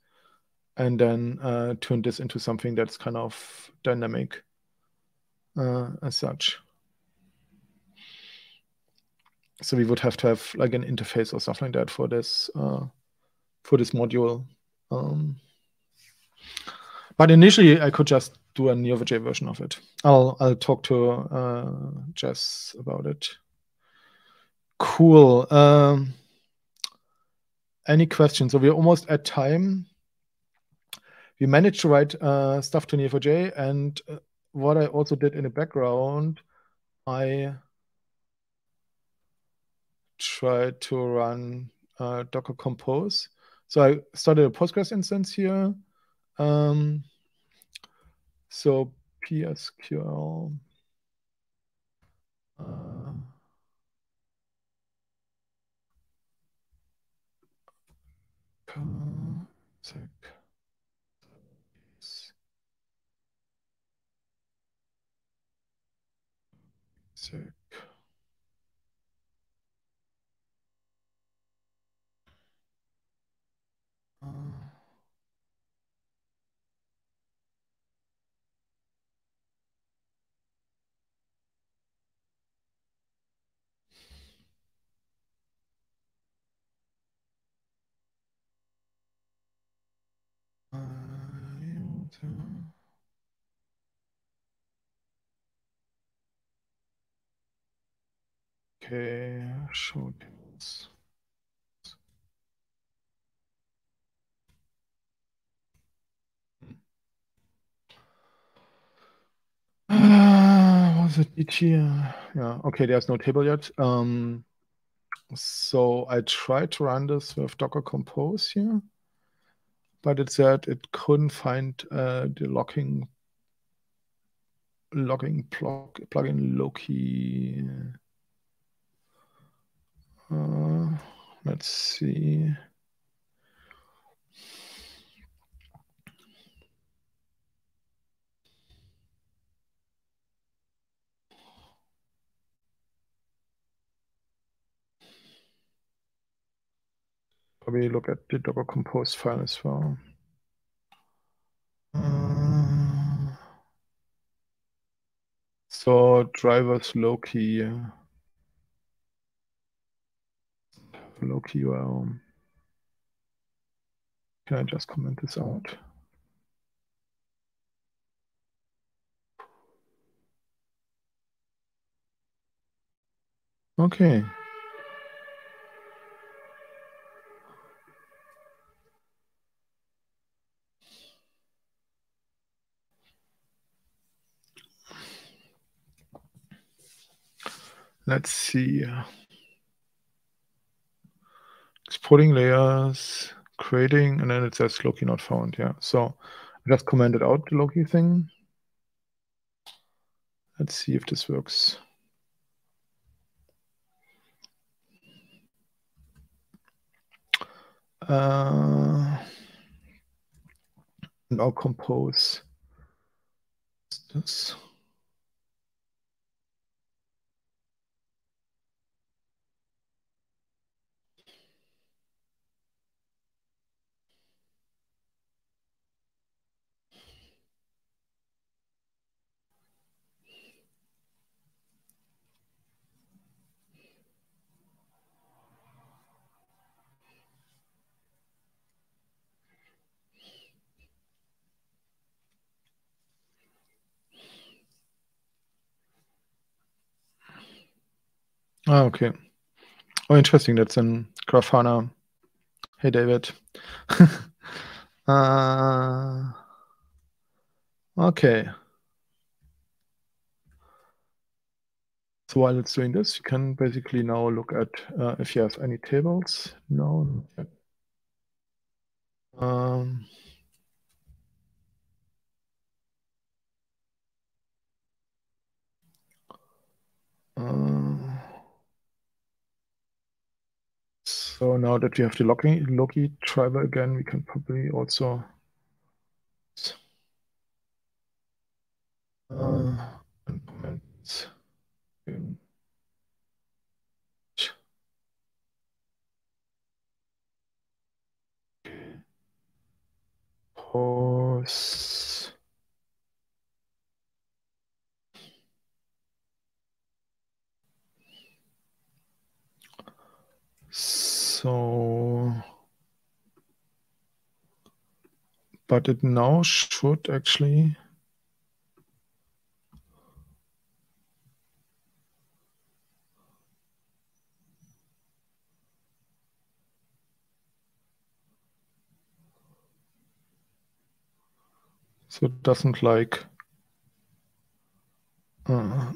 And then uh, turn this into something that's kind of dynamic uh, as such. So we would have to have like an interface or something like that for this uh, for this module. Um, but initially, I could just do a Neo4j version of it. I'll I'll talk to uh, Jaz about it. Cool. Um, any questions? So we're almost at time. We managed to write uh, stuff to Neo4j, and uh, what I also did in the background, I tried to run uh, Docker Compose. So I started a Postgres instance here. Um, so PSQL. Uh, Sec. Uh, Okay, this. Uh, was it here? Yeah, okay, there's no table yet. Um, so I tried to run this with Docker Compose here, but it said it couldn't find uh, the locking logging plug plugin Loki. Uh, let's see. Probably look at the Docker Compose file as well. So drivers Loki. Loki URL. Can I just comment this out? Okay. Let's see. Exporting layers, creating, and then it says Loki not found. Yeah. So I just commented out the Loki thing. Let's see if this works. Uh, now compose this. Ah, okay. Oh, interesting. That's in Grafana. Hey, David. uh, okay. So while it's doing this, you can basically now look at uh, if you have any tables. No. Um, uh, so now that we have the Loki, Loki driver again, we can probably also uh. So, but it now should actually So it doesn't like uh,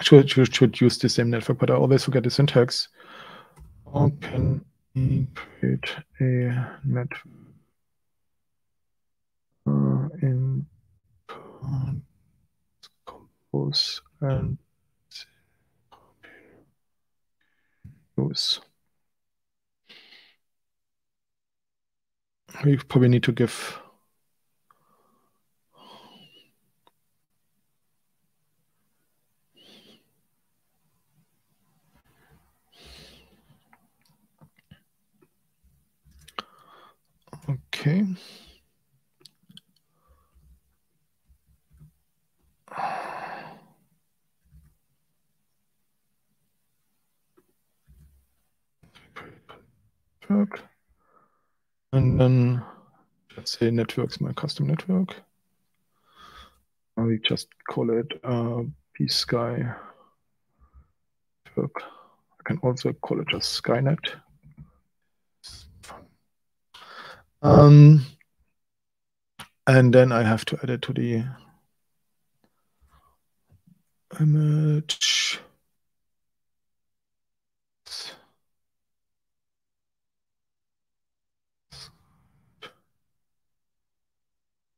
should, should, should use the same network, but I always forget the syntax. How can create a network uh, in compose and use? We probably need to give Okay. Network. And then let's say networks my custom network. We just call it uh, Sky network. I can also call it just Skynet. Um, and then I have to add it to the image.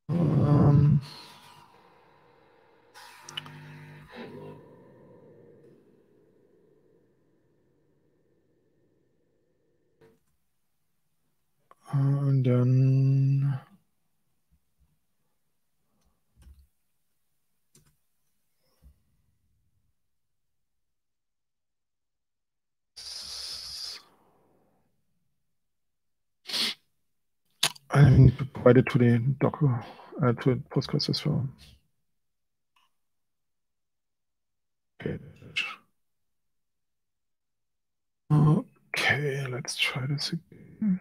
Um, and then I need to provide it to the Docker, uh, to Postgres as well. Okay. Okay, let's try this again.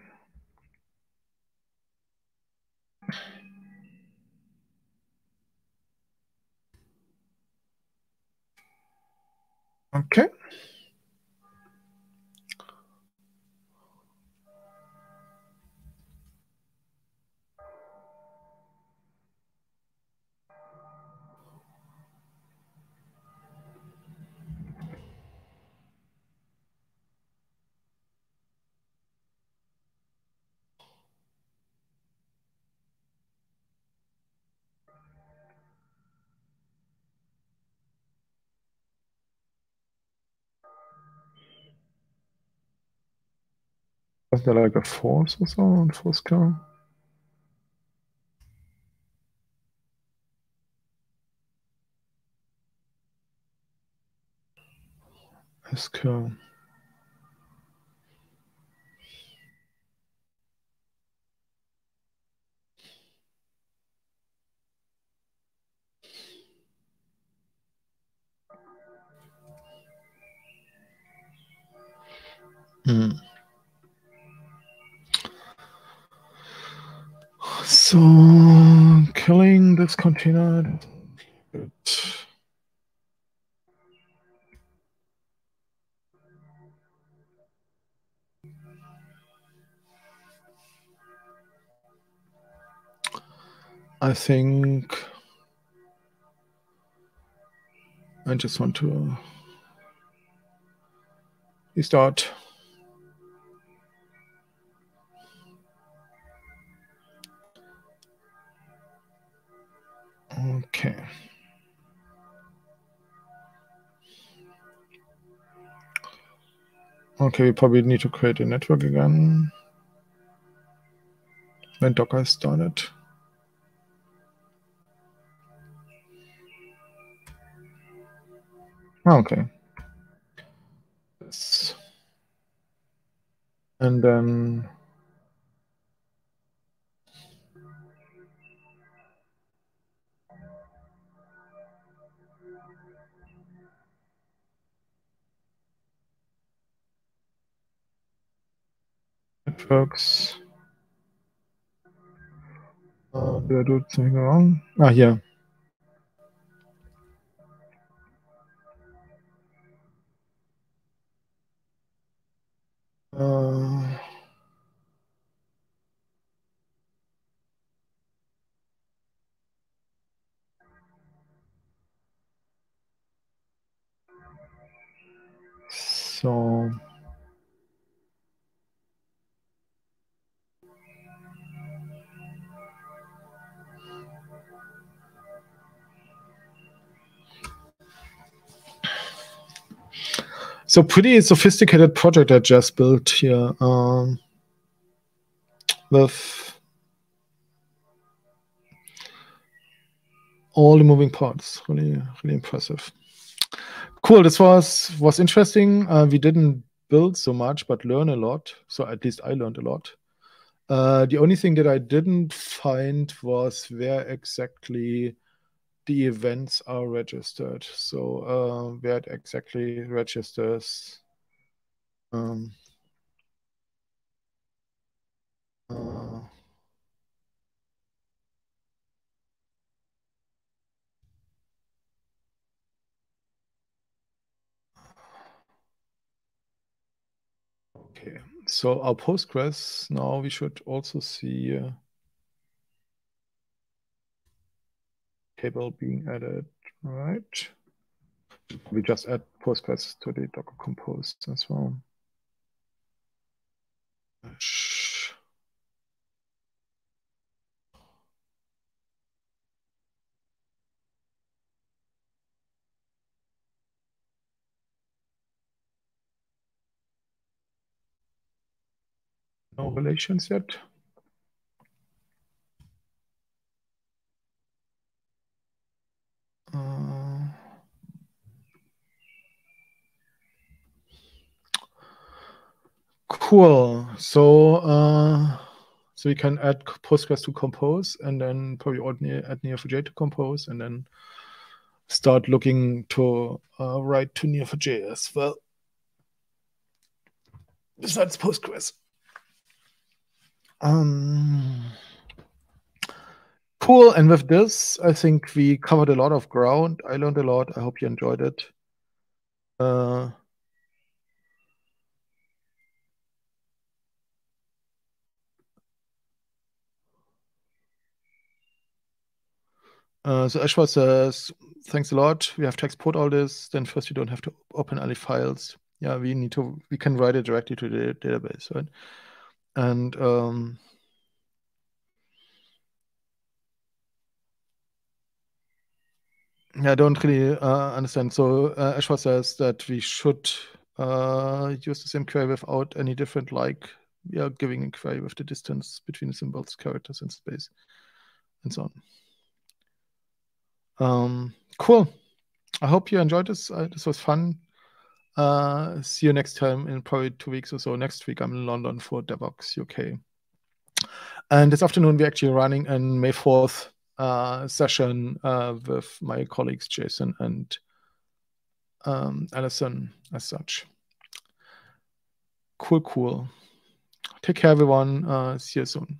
Okay. Was there like a force or so on Fosca? SQ. Hmm. So killing this container. Good. I think I just want to uh, We Okay. Okay, we probably need to create a network again. When Docker is started. Ah, okay. Yes. And then networks. Uh, did I do something wrong? Ah, yeah. Uh, so So pretty sophisticated project I just built here um, with all the moving parts. Really, really impressive. Cool. This was was interesting. Uh, we didn't build so much, but learn a lot. So at least I learned a lot. Uh, the only thing that I didn't find was where exactly the events are registered. So uh, where it exactly registers. Um, uh, okay, so our Postgres now we should also see. Uh, table being added, right? We just add Postgres to the Docker Compose as well. No relations yet. Uh, cool. So uh, so we can add Postgres to Compose and then probably add Neo4j to Compose and then start looking to uh, write to Neo4j as well. Besides Postgres. Um, Cool. And with this, I think we covered a lot of ground. I learned a lot. I hope you enjoyed it. Uh, uh, so Ashwa says, thanks a lot. We have to export all this. Then first you don't have to open any files. Yeah, we need to, we can write it directly to the database, right? And um, I don't really uh, understand. So uh, Ashwa says that we should uh, use the same query without any different, like we are giving a query with the distance between the symbols, characters, and space, and so on. Um, cool. I hope you enjoyed this. Uh, this was fun. Uh, see you next time in probably two weeks or so. Next week, I'm in London for DevOps UK. And this afternoon, we're actually running a May 4th uh, session uh, with my colleagues Jason and um, Alison as such. Cool, cool. Take care, everyone. Uh, see you soon.